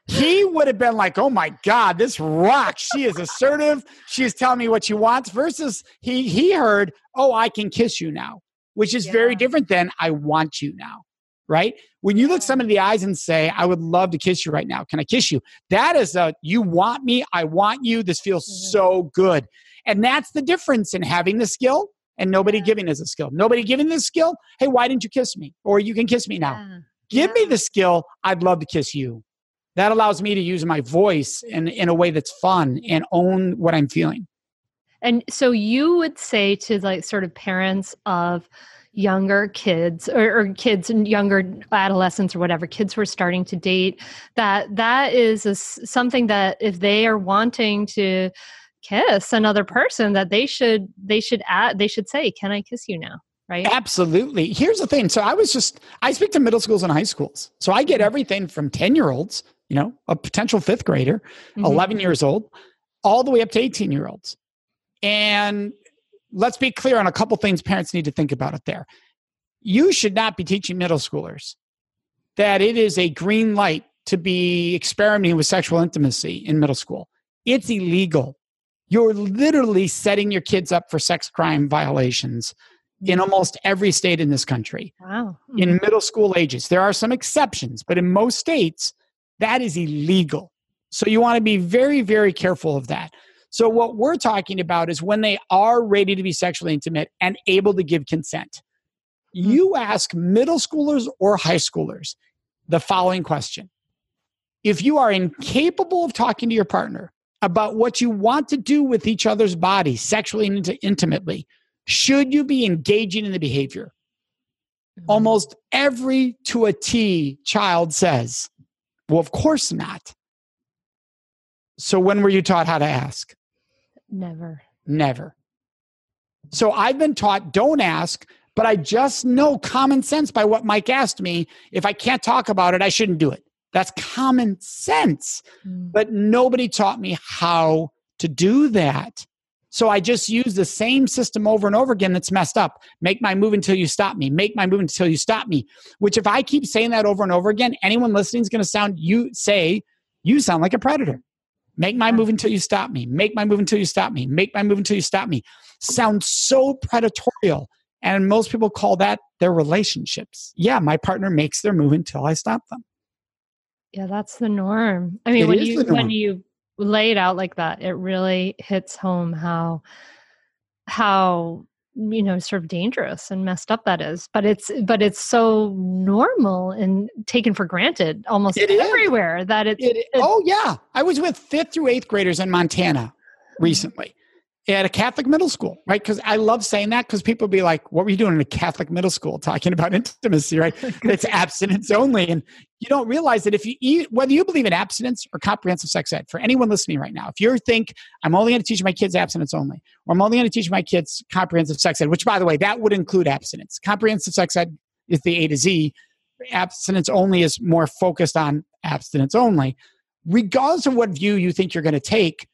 he would have been like, "Oh my god, this rocks! She is assertive. She is telling me what she wants." Versus he he heard, "Oh, I can kiss you now." Which is yeah. very different than I want you now. Right? When you look someone in the eyes and say, I would love to kiss you right now. Can I kiss you? That is a you want me, I want you. This feels mm-hmm. so good. And that's the difference in having the skill and nobody yeah. giving us a skill. Nobody giving this skill. Hey, why didn't you kiss me? Or you can kiss me now. Yeah. Give me the skill. I'd love to kiss you. That allows me to use my voice in, in a way that's fun and own what I'm feeling. And so you would say to like sort of parents of younger kids or, or, kids and younger adolescents or whatever kids who are starting to date that that is a, something that if they are wanting to kiss another person that they should they should add they should say can i kiss you now? Right? Absolutely. Here's the thing. So i was just i speak to middle schools and high schools. So i get mm-hmm. everything from 10 year olds you know a potential fifth grader mm-hmm. 11 years old all the way up to 18 year olds and let's be clear on a couple things parents need to think about it there. You should not be teaching middle schoolers that it is a green light to be experimenting with sexual intimacy in middle school. It's illegal. You're literally setting your kids up for sex crime violations in mm-hmm. almost every state in this country. Wow. Mm-hmm. In middle school ages. There are some exceptions, but in most states, that is illegal. So you want to be very, very careful of that. So, what we're talking about is when they are ready to be sexually intimate and able to give consent. Hmm. You ask middle schoolers or high schoolers the following question If you are incapable of talking to your partner about what you want to do with each other's body sexually and intimately, should you be engaging in the behavior? Mm-hmm. Almost every to a T child says, Well, of course not. So, when were you taught how to ask? Never. Never. So I've been taught don't ask, but I just know common sense by what Mike asked me. If I can't talk about it, I shouldn't do it. That's common sense. Mm. But nobody taught me how to do that. So I just use the same system over and over again that's messed up. Make my move until you stop me. Make my move until you stop me. Which if I keep saying that over and over again, anyone listening is going to sound you say you sound like a predator. Make my move until you stop me. Make my move until you stop me. Make my move until you stop me. Sounds so predatorial. And most people call that their relationships. Yeah, my partner makes their move until I stop them. Yeah, that's the norm. I mean, it when you when you lay it out like that, it really hits home how how you know sort of dangerous and messed up that is but it's but it's so normal and taken for granted almost it everywhere is. that it's, it, it's oh yeah. I was with fifth through eighth graders in montana mm-hmm. recently at a Catholic middle school, right? Because I love saying that because people be like, what were you doing in a Catholic middle school talking about intimacy, right? it's abstinence only. And you don't realize that if you eat, whether you believe in abstinence or comprehensive sex ed, for anyone listening right now, if you think I'm only going to teach my kids abstinence only, or I'm only going to teach my kids comprehensive sex ed, which by the way, that would include abstinence. Comprehensive sex ed is the A to Z. Abstinence only is more focused on abstinence only. Regardless of what view you think you're going to take,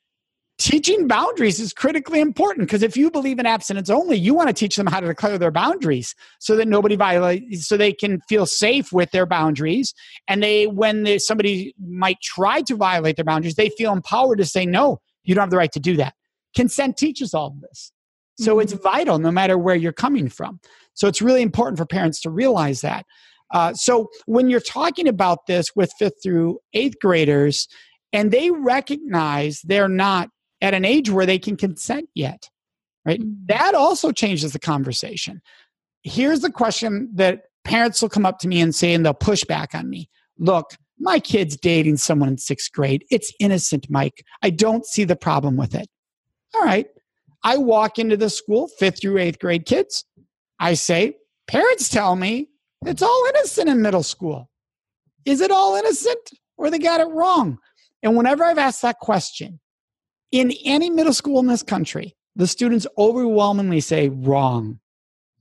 teaching boundaries is critically important because if you believe in abstinence only, you want to teach them how to declare their boundaries so that nobody violates, so they can feel safe with their boundaries. And they, when somebody might try to violate their boundaries, they feel empowered to say, no, you don't have the right to do that. Consent teaches all of this. So mm-hmm. it's vital no matter where you're coming from. So it's really important for parents to realize that. Uh, so when you're talking about this with fifth through eighth graders, and they recognize they're not at an age where they can consent yet, right? Mm-hmm. That also changes the conversation. Here's the question that parents will come up to me and say, and they'll push back on me. Look, my kid's dating someone in sixth grade. It's innocent, Mike. I don't see the problem with it. All right. I walk into the school, fifth through eighth grade kids. I say, parents tell me it's all innocent in middle school. Is it all innocent or they got it wrong? And whenever I've asked that question, in any middle school in this country, the students overwhelmingly say wrong.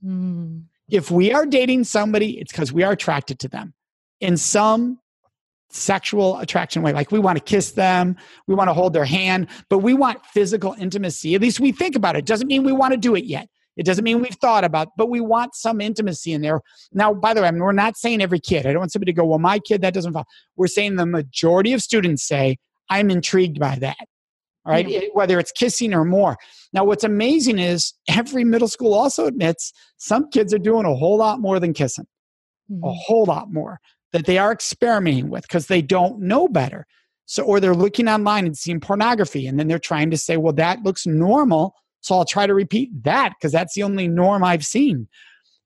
Mm. If we are dating somebody, it's because we are attracted to them in some sexual attraction way. Like we want to kiss them, we want to hold their hand, but we want physical intimacy. At least we think about it. Doesn't mean we want to do it yet. It doesn't mean we've thought about, but we want some intimacy in there. Now, by the way, I mean, we're not saying every kid. I don't want somebody to go, well, my kid, that doesn't fall. We're saying the majority of students say, I'm intrigued by that. All right, yeah. whether it's kissing or more. Now, what's amazing is every middle school also admits some kids are doing a whole lot more than kissing, mm-hmm. a whole lot more that they are experimenting with because they don't know better. So, or they're looking online and seeing pornography, and then they're trying to say, well, that looks normal. So I'll try to repeat that because that's the only norm I've seen.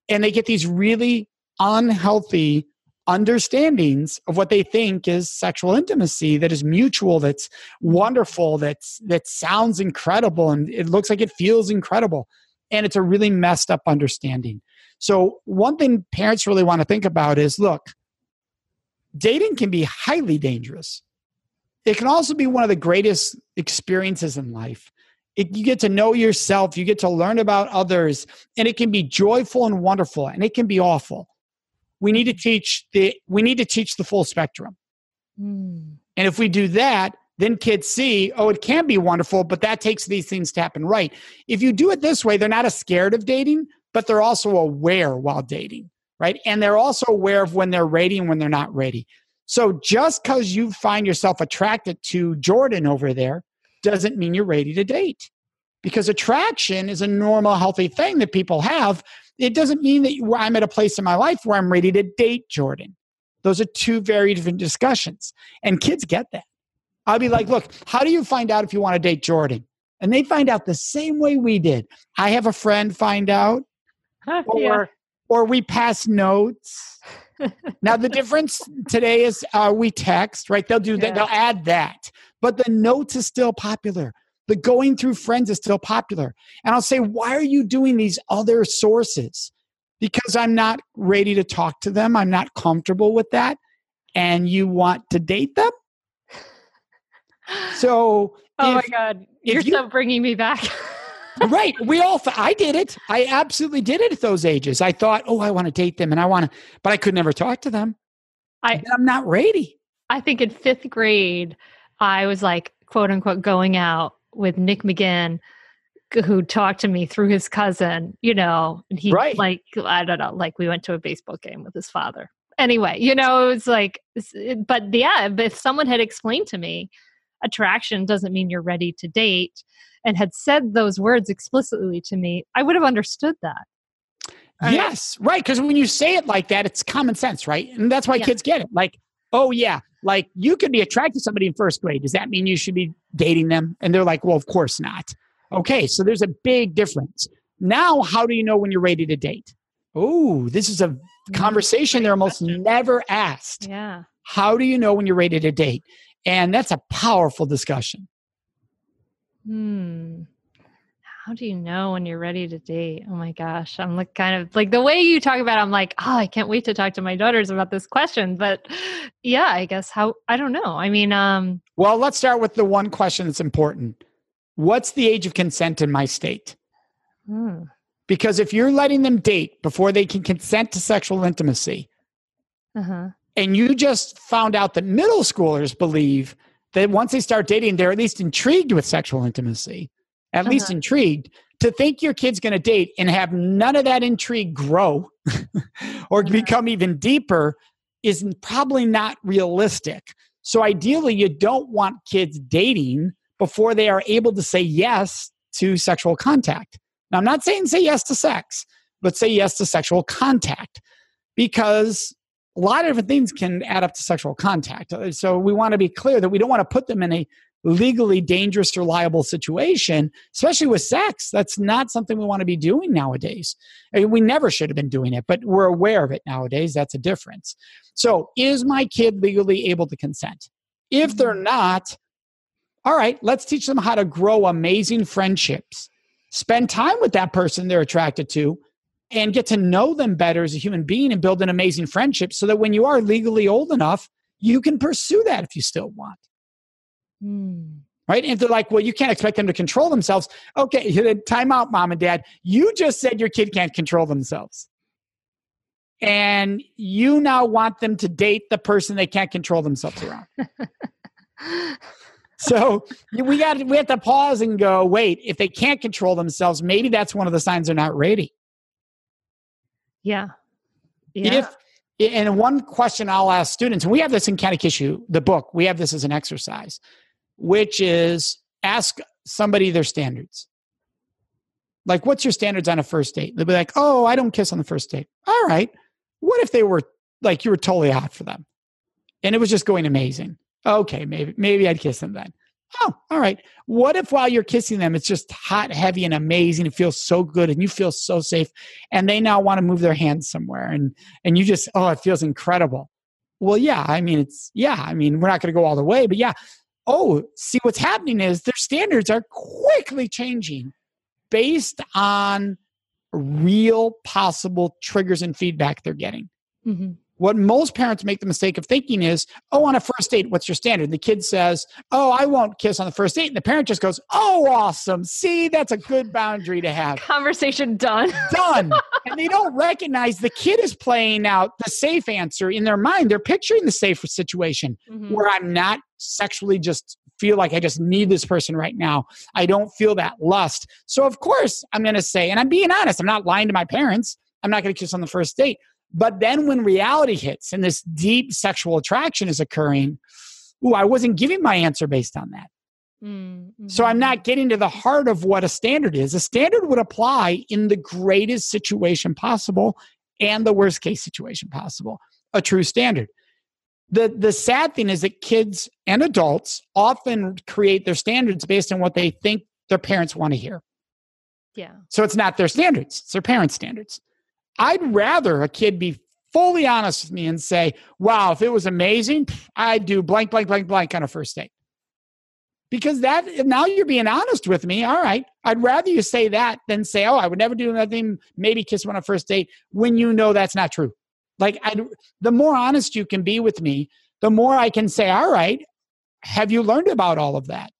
And they get these really unhealthy understandings of what they think is sexual intimacy that is mutual that's wonderful that's that sounds incredible and it looks like it feels incredible. And it's a really messed up understanding. So one thing parents really want to think about is look dating can be highly dangerous. It can also be one of the greatest experiences in life. It, you get to know yourself, you get to learn about others, and it can be joyful and wonderful, and it can be awful. We need to teach the we need to teach the full spectrum. Mm. And if we do that, then kids see, oh, it can be wonderful, but that takes these things to happen right. If you do it this way, they're not as scared of dating, but they're also aware while dating, right? And they're also aware of when they're ready and when they're not ready. So just because you find yourself attracted to Jordan over there doesn't mean you're ready to date because attraction is a normal, healthy thing that people have. It doesn't mean that I'm at a place in my life where I'm ready to date Jordan. Those are two very different discussions. And kids get that. I'll be like, look, how do you find out if you want to date Jordan? And they find out the same way we did. I have a friend find out, huh, or, yeah. or we pass notes. now the difference today is uh, we text, right? They'll do yeah. that. They'll add that but the notes is still popular. The going through friends is still popular. And I'll say, why are you doing these other sources? Because I'm not ready to talk to them. I'm not comfortable with that. And you want to date them? So, oh if, my God, you're you, so bringing me back. right. We all, I did it. I absolutely did it at those ages. I thought, oh, I want to date them and I want to, but I could never talk to them. I, I'm not ready. I think in fifth grade, I was like, quote unquote, going out with Nick McGinn, who talked to me through his cousin, you know, and he right. like, I don't know, like we went to a baseball game with his father. Anyway, you know, it was like, but yeah, if someone had explained to me, attraction doesn't mean you're ready to date and had said those words explicitly to me, I would have understood that. Yes, right. Because when you say it like that, it's common sense, right? And that's why yeah. kids get it. Like, oh, yeah, like you could be attracted to somebody in first grade. Does that mean you should be dating them? And they're like, well, of course not. Okay, so there's a big difference. Now, how do you know when you're ready to date? Oh, this is a mm, conversation they're almost never asked. Yeah. How do you know when you're ready to date? And that's a powerful discussion. Hmm how do you know when you're ready to date? Oh my gosh. I'm like kind of like the way you talk about it, I'm like, oh, I can't wait to talk to my daughters about this question. But yeah, I guess how I don't know. I mean, um Well, let's start with the one question that's important. What's the age of consent in my state? Hmm. Because if you're letting them date before they can consent to sexual intimacy, uh-huh. and you just found out that middle schoolers believe that once they start dating, they're at least intrigued with sexual intimacy, at uh-huh. least intrigued. To think your kid's going to date and have none of that intrigue grow or uh-huh. become even deeper is probably not realistic. So, ideally, you don't want kids dating before they are able to say yes to sexual contact. Now, I'm not saying say yes to sex, but say yes to sexual contact because a lot of different things can add up to sexual contact. Uh, so we want to be clear that we don't want to put them in a legally dangerous or liable situation, especially with sex. That's not something we want to be doing nowadays. I mean, we never should have been doing it, but we're aware of it nowadays. That's a difference. So, is my kid legally able to consent? If they're mm-hmm. not, all right, let's teach them how to grow amazing friendships. Spend time with that person they're attracted to and get to know them better as a human being and build an amazing friendship so that when you are legally old enough, you can pursue that if you still want. Mm. Right? And they're like, well, you can't expect them to control themselves. Okay, time out, mom and dad. You just said your kid can't control themselves. And you now want them to date the person they can't control themselves around. so we got we have to pause and go, wait, if they can't control themselves, maybe that's one of the signs they're not ready. Yeah. yeah. If and one question I'll ask students, and we have this in Can I Kiss You, the book, we have this as an exercise, which is ask somebody their standards. Like, what's your standards on a first date? They'll be like, oh, I don't kiss on the first date. All right. What if they were like you were totally hot for them? And it was just going amazing. Okay, maybe maybe I'd kiss them then. Oh, all right. What if while you're kissing them, it's just hot, heavy, and amazing? It feels so good, and you feel so safe, and they now want to move their hands somewhere, and and you just oh, it feels incredible. Well, yeah. I mean, it's yeah. I mean, we're not going to go all the way, but yeah. Oh, see, what's happening is their standards are quickly changing based on real possible triggers and feedback they're getting. Mm-hmm. What most parents make the mistake of thinking is, oh, on a first date, what's your standard? The kid says, oh, I won't kiss on the first date. And the parent just goes, oh, awesome. See, that's a good boundary to have. Conversation done. done. and they don't recognize the kid is playing out the safe answer in their mind. They're picturing the safe situation mm-hmm. where I'm not sexually just feel like I just need this person right now. I don't feel that lust. So, of course, I'm going to say, and I'm being honest, I'm not lying to my parents. I'm not going to kiss on the first date. But then when reality hits and this deep sexual attraction is occurring, ooh, I wasn't giving my answer based on that. Mm-hmm. So I'm not getting to the heart of what a standard is. A standard would apply in the greatest situation possible and the worst case situation possible. A true standard. The the sad thing is that kids and adults often create their standards based on what they think their parents want to hear. Yeah. So it's not their standards, it's their parents' standards. I'd rather a kid be fully honest with me and say, wow, if it was amazing, I'd do blank, blank, blank, blank on a first date. Because that now you're being honest with me. All right. I'd rather you say that than say, oh, I would never do nothing, maybe kiss on a first date when you know that's not true. Like i the more honest you can be with me, the more I can say, all right, have you learned about all of that?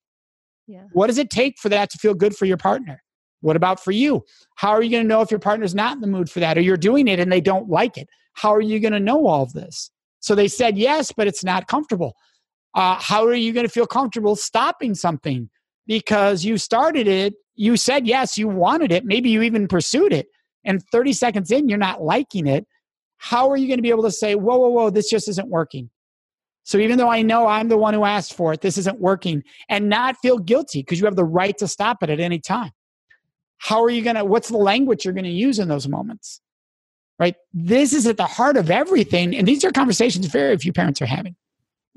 Yeah. What does it take for that to feel good for your partner? What about for you? How are you going to know if your partner's not in the mood for that or you're doing it and they don't like it? How are you going to know all of this? So they said yes, but it's not comfortable. Uh, how are you going to feel comfortable stopping something because you started it? You said yes, you wanted it. Maybe you even pursued it. And 30 seconds in, you're not liking it. How are you going to be able to say, whoa, whoa, whoa, this just isn't working? So even though I know I'm the one who asked for it, this isn't working, and not feel guilty because you have the right to stop it at any time. How are you going to what's the language you're going to use in those moments? Right? This is at the heart of everything and these are conversations very few parents are having.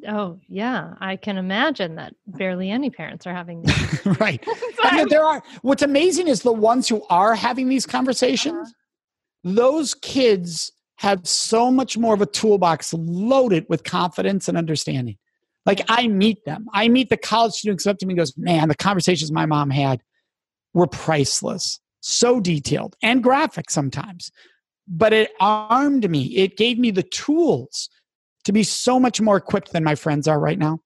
Oh yeah. I can imagine that barely any parents are having these right. and there are what's amazing is the ones who are having these conversations uh-huh. those kids have so much more of a toolbox loaded with confidence and understanding like i meet them i meet the college student who up to me and goes man the conversations my mom had were priceless, so detailed and graphic sometimes. But it armed me, it gave me the tools to be so much more equipped than my friends are right now.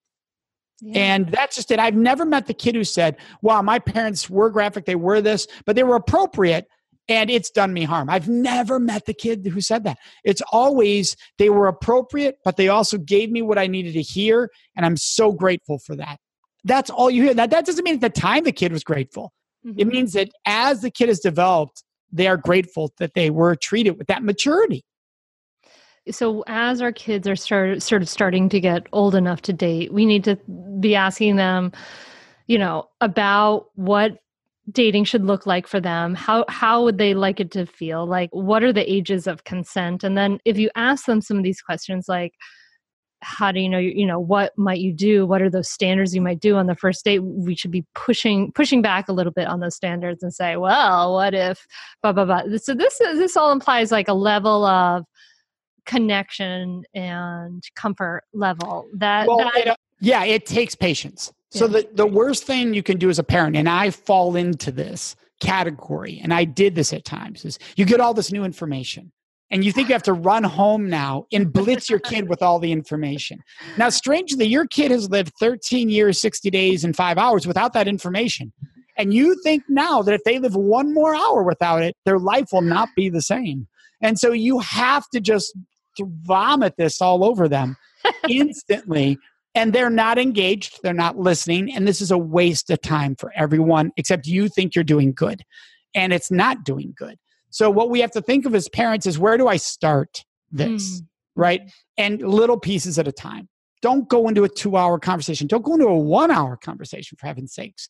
Yeah. And that's just it. I've never met the kid who said, Wow, my parents were graphic, they were this, but they were appropriate. And it's done me harm. I've never met the kid who said that. It's always they were appropriate, but they also gave me what I needed to hear. And I'm so grateful for that. That's all you hear. Now, that doesn't mean at the time the kid was grateful. Mm-hmm. It means that as the kid has developed, they are grateful that they were treated with that maturity. So, as our kids are start, sort of starting to get old enough to date, we need to be asking them, you know, about what dating should look like for them? How how would they like it to feel? Like what are the ages of consent? And then if you ask them some of these questions like how do you know you know what might you do? What are those standards you might do on the first date? We should be pushing pushing back a little bit on those standards and say well what if blah blah blah. So this this all implies like a level of connection and comfort level. That, well, that it, yeah it takes patience so the, the worst thing you can do as a parent, and I fall into this category, and I did this at times, is you get all this new information. And you think you have to run home now and blitz your kid with all the information. Now, strangely, your kid has lived 13 years, 60 days, and five hours without that information. And you think now that if they live one more hour without it, their life will not be the same. And so you have to just vomit this all over them instantly and they're not engaged, they're not listening, and this is a waste of time for everyone except you think you're doing good, and it's not doing good. So, what we have to think of as parents is where do I start this, mm. right? And little pieces at a time. Don't go into a two hour conversation. Don't go into a one hour conversation, for heaven's sakes.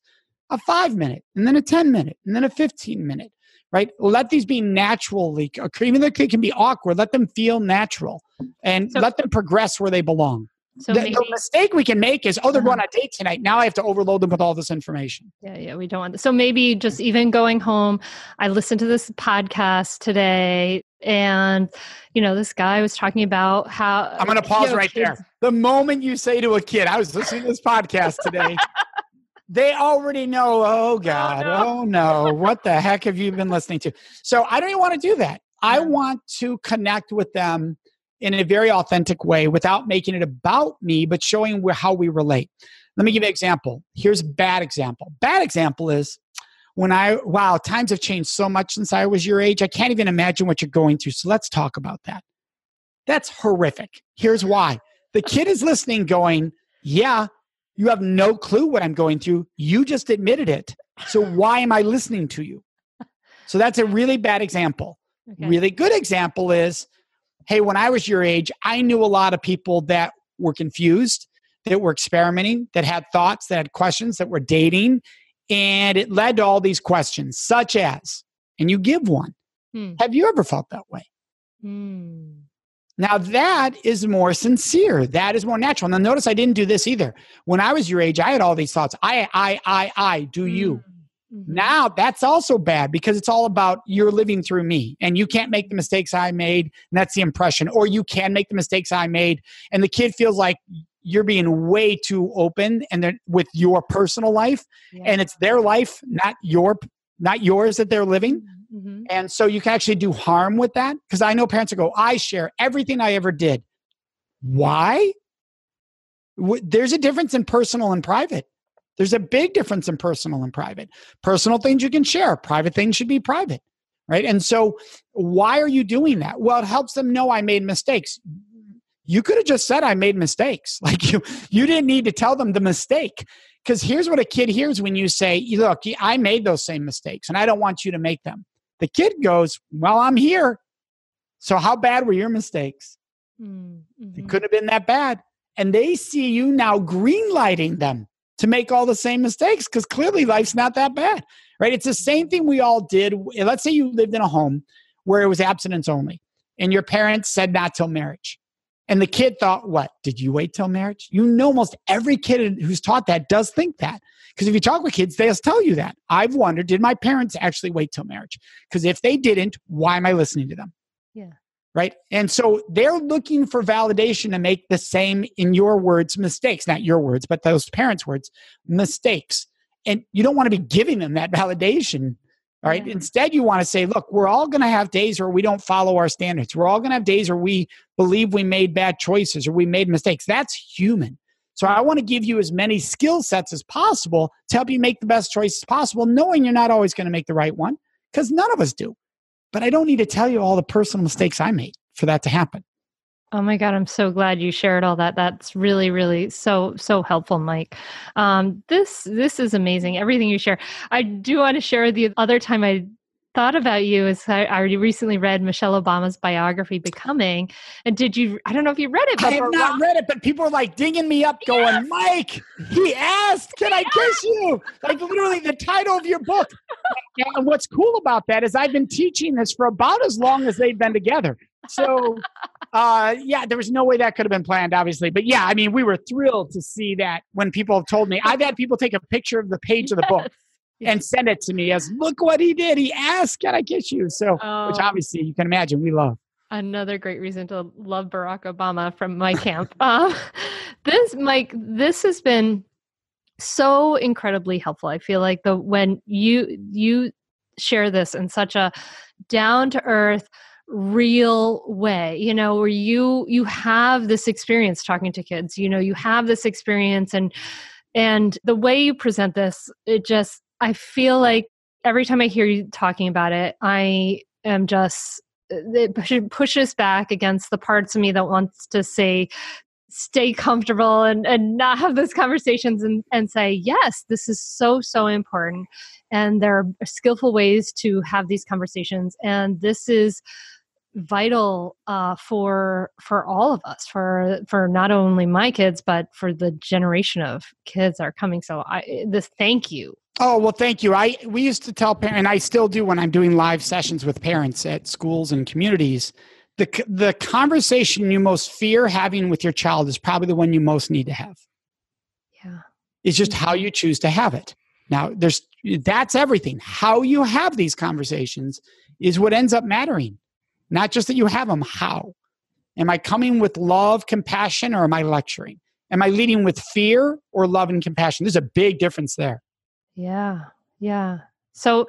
A five minute, and then a 10 minute, and then a 15 minute, right? Let these be naturally, even though it can be awkward, let them feel natural and so, let them progress where they belong. So the, maybe, the, mistake we can make is, oh, they're uh-huh. going on a date tonight. Now I have to overload them with all this information. Yeah, yeah, we don't want. That. So maybe just even going home, I listened to this podcast today, and you know, this guy was talking about how. I'm going to pause you know, right kids, there. The moment you say to a kid, "I was listening to this podcast today," they already know. Oh, oh God! Oh no. oh no! What the heck have you been listening to? So I don't even want to do that. I want to connect with them in a very authentic way without making it about me, but showing how we relate. Let me give you an example. Here's a bad example. Bad example is when I, wow, times have changed so much since I was your age. I can't even imagine what you're going through. So let's talk about that. That's horrific. Here's why. The kid is listening, going, yeah, you have no clue what I'm going through. You just admitted it. So why am I listening to you? So that's a really bad example. Okay. Really good example is hey, when I was your age, I knew a lot of people that were confused, that were experimenting, that had thoughts, that had questions, that were dating. And it led to all these questions, such as, and you give one. Hmm. Have you ever felt that way? Hmm. Now, that is more sincere. That is more natural. Now, notice I didn't do this either. When I was your age, I had all these thoughts I, I, I, I, do you. Hmm. Mm-hmm. Now that's also bad because it's all about you're living through me and you can't make the mistakes I made. And that's the impression. Or you can make the mistakes I made. And the kid feels like you're being way too open and then with your personal life yeah. and it's their life, not your not yours that they're living. Mm-hmm. And so you can actually do harm with that. Because I know parents will go, I share everything I ever did. Why? There's a difference in personal and private. There's a big difference in personal and private. Personal things you can share, private things should be private, right? And so, why are you doing that? Well, it helps them know I made mistakes. You could have just said I made mistakes. Like you, you didn't need to tell them the mistake. Because here's what a kid hears when you say, Look, I made those same mistakes and I don't want you to make them. The kid goes, Well, I'm here. So, how bad were your mistakes? Mm-hmm. It couldn't have been that bad. And they see you now greenlighting them to make all the same mistakes because clearly life's not that bad, right? It's the same thing we all did. Let's say you lived in a home where it was abstinence only and your parents said not till marriage. And the kid thought, what? Did you wait till marriage? You know, almost every kid who's taught that does think that. Because if you talk with kids, they'll tell you that. I've wondered, did my parents actually wait till marriage? Because if they didn't, why am I listening to them? Yeah right? And so they're looking for validation to make the same, in your words, mistakes, not your words, but those parents' words, mistakes. And you don't want to be giving them that validation, right? Yeah. Instead, you want to say, look, we're all going to have days where we don't follow our standards. We're all going to have days where we believe we made bad choices or we made mistakes. That's human. So I want to give you as many skill sets as possible to help you make the best choices possible, knowing you're not always going to make the right one because none of us do. But I don't need to tell you all the personal mistakes I made for that to happen. Oh my God, I'm so glad you shared all that. That's really, really so, so helpful, Mike. Um, this this is amazing. Everything you share. I do want to share the other time I thought about you is I, I recently read Michelle Obama's biography, Becoming. And did you, I don't know if you read it, but I have not read it, but people are like dinging me up going, yes. Mike, he asked, can I kiss you? Like literally the title of your book. and what's cool about that is I've been teaching this for about as long as they've been together. So, uh, yeah, there was no way that could have been planned, obviously. But yeah, I mean, we were thrilled to see that when people have told me. I've had people take a picture of the page of the book and send it to me as look what he did. He asked, Can I kiss you? So, oh. which obviously you can imagine we love. Another great reason to love Barack Obama from my camp. um, this, Mike, this has been so incredibly helpful. I feel like the when you you share this in such a down to earth real way you know where you you have this experience talking to kids you know you have this experience and and the way you present this it just I feel like every time I hear you talking about it, I am just it pushes back against the parts of me that wants to say stay comfortable and, and not have those conversations and, and say yes this is so so important and there are skillful ways to have these conversations and this is vital uh, for for all of us for for not only my kids but for the generation of kids that are coming. So i this thank you Oh well, thank you. I we used to tell parents, and I still do when I'm doing live sessions with parents at schools and communities. The the conversation you most fear having with your child is probably the one you most need to have. Yeah, it's just how you choose to have it. Now, there's that's everything. How you have these conversations is what ends up mattering. Not just that you have them. How? Am I coming with love, compassion, or am I lecturing? Am I leading with fear or love and compassion? There's a big difference there. Yeah. Yeah. So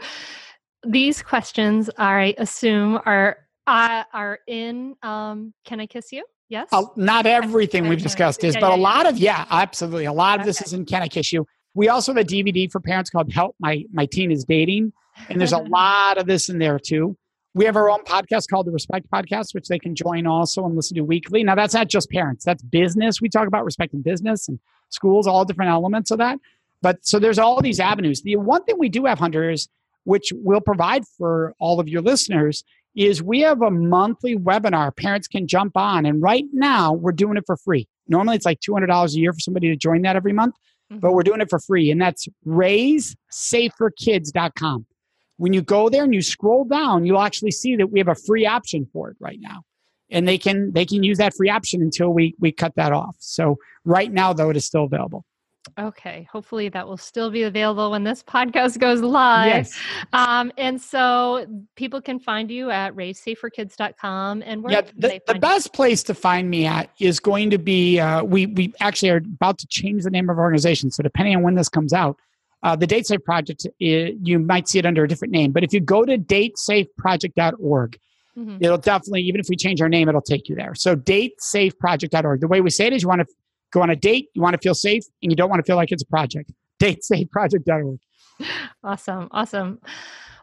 these questions I assume are uh, are in um can I kiss you? Yes. Uh, not everything we've discussed is, yeah, but yeah, a lot of yeah, absolutely. A lot of okay. this is in Can I Kiss You? We also have a DVD for parents called Help My My Teen is Dating. And there's a lot of this in there too. We have our own podcast called the Respect Podcast, which they can join also and listen to weekly. Now, that's not just parents, that's business. We talk about respecting business and schools, all different elements of that. But so there's all these avenues. The one thing we do have, hunters, which we'll provide for all of your listeners, is we have a monthly webinar parents can jump on. And right now, we're doing it for free. Normally, it's like $200 a year for somebody to join that every month, mm-hmm. but we're doing it for free. And that's raisesaferkids.com. When you go there and you scroll down, you'll actually see that we have a free option for it right now. And they can they can use that free option until we we cut that off. So right now though it is still available. Okay, hopefully that will still be available when this podcast goes live. Yes. Um, and so people can find you at raisesaferkids.com and where yeah, the, the best you? place to find me at is going to be uh, we we actually are about to change the name of our organization. So depending on when this comes out, uh, the Date Safe Project, it, you might see it under a different name. But if you go to datesafeproject.org, mm-hmm. it'll definitely, even if we change our name, it'll take you there. So datesafeproject.org. The way we say it is you want to go on a date, you want to feel safe, and you don't want to feel like it's a project. DateSafeProject.org. Awesome. Awesome.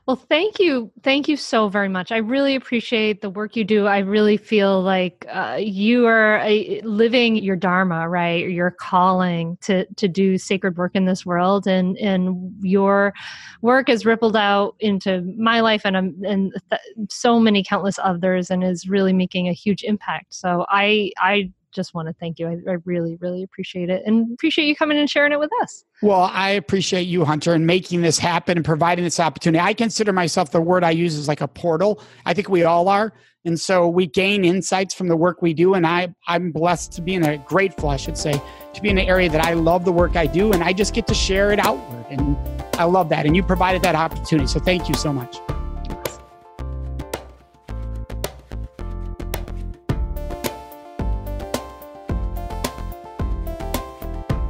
Well, thank you. Thank you so very much. I really appreciate the work you do. I really feel like uh, you are a, living your dharma, right? Your calling to to do sacred work in this world, and and your work has rippled out into my life and and th- so many countless others, and is really making a huge impact. So I I just want to thank you. I, I, really, really appreciate it and appreciate you coming and sharing it with us. Well, I appreciate you, Hunter, and making this happen and providing this opportunity. I consider myself the word I use is like a portal. I think we all are. And so we gain insights from the work we do. And I, I'm blessed to be in a grateful, I should say, to be in an area that I love the work I do. And I just get to share it outward. And I love that. And you provided that opportunity. So thank you so much.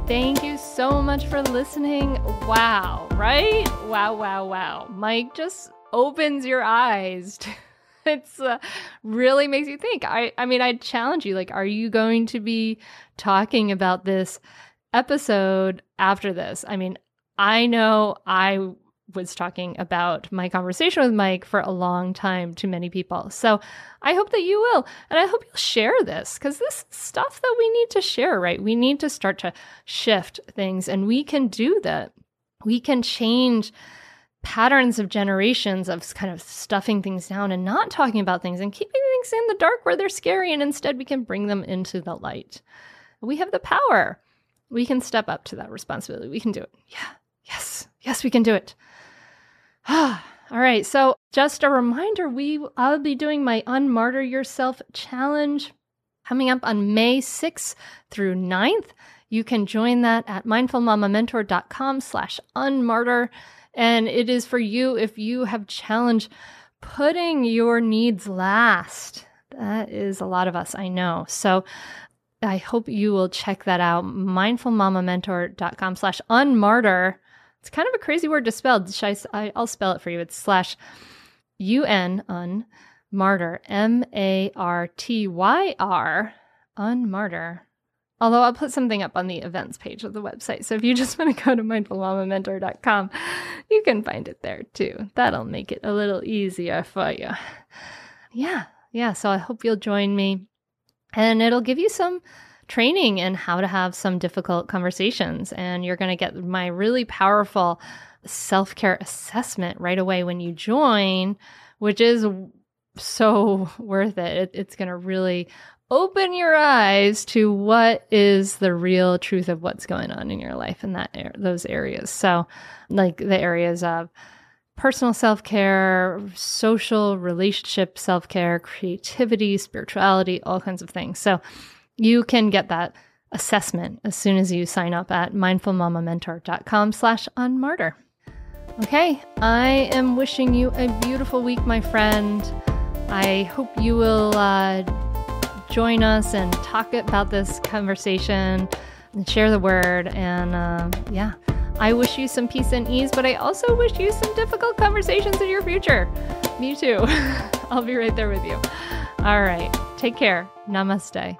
Thank you so much for listening. Wow, right? Wow, wow, wow. Mike just opens your eyes. it's uh, really makes you think. I I mean, I challenge you like are you going to be talking about this episode after this? I mean, I know I was talking about my conversation with Mike for a long time to many people. So I hope that you will. And I hope you'll share this because this stuff that we need to share, right? We need to start to shift things and we can do that. We can change patterns of generations of kind of stuffing things down and not talking about things and keeping things in the dark where they're scary. And instead, we can bring them into the light. We have the power. We can step up to that responsibility. We can do it. Yeah. Yes. Yes, we can do it. All right. So, just a reminder we I'll be doing my Unmartyr Yourself challenge coming up on May 6th through 9th. You can join that at mindfulmamamentor.com slash unmartyr. And it is for you if you have challenged putting your needs last. That is a lot of us, I know. So I hope you will check that out. Mindfulmamamentor.com slash unmartyr. It's kind of a crazy word to spell. I, will spell it for you. It's slash U-N, un, martyr, M-A-R-T-Y-R, unmartyr Although I'll put something up on the events page of the website. So if you just want to go to mindfulmamamentor.com, you can find it there too. That'll make it a little easier for you. Yeah, yeah. So I hope you'll join me. And it'll give you some training in how to have some difficult conversations. And you're going to get my really powerful self care assessment right away when you join, which is so worth it. it it's going to really open your eyes to what is the real truth of what's going on in your life in that those areas. So, like the areas of personal self-care, social relationship self-care, creativity, spirituality, all kinds of things. So, you can get that assessment as soon as you sign up at mindfulmamamentor.com slash unmartyr. Okay, I am wishing you a beautiful week, my friend. I hope you will uh, join us and talk about this conversation and share the word. And uh, yeah, I wish you some peace and ease, but I also wish you some difficult conversations in your future. Me too. I'll be right there with you. All right. Take care. Namaste.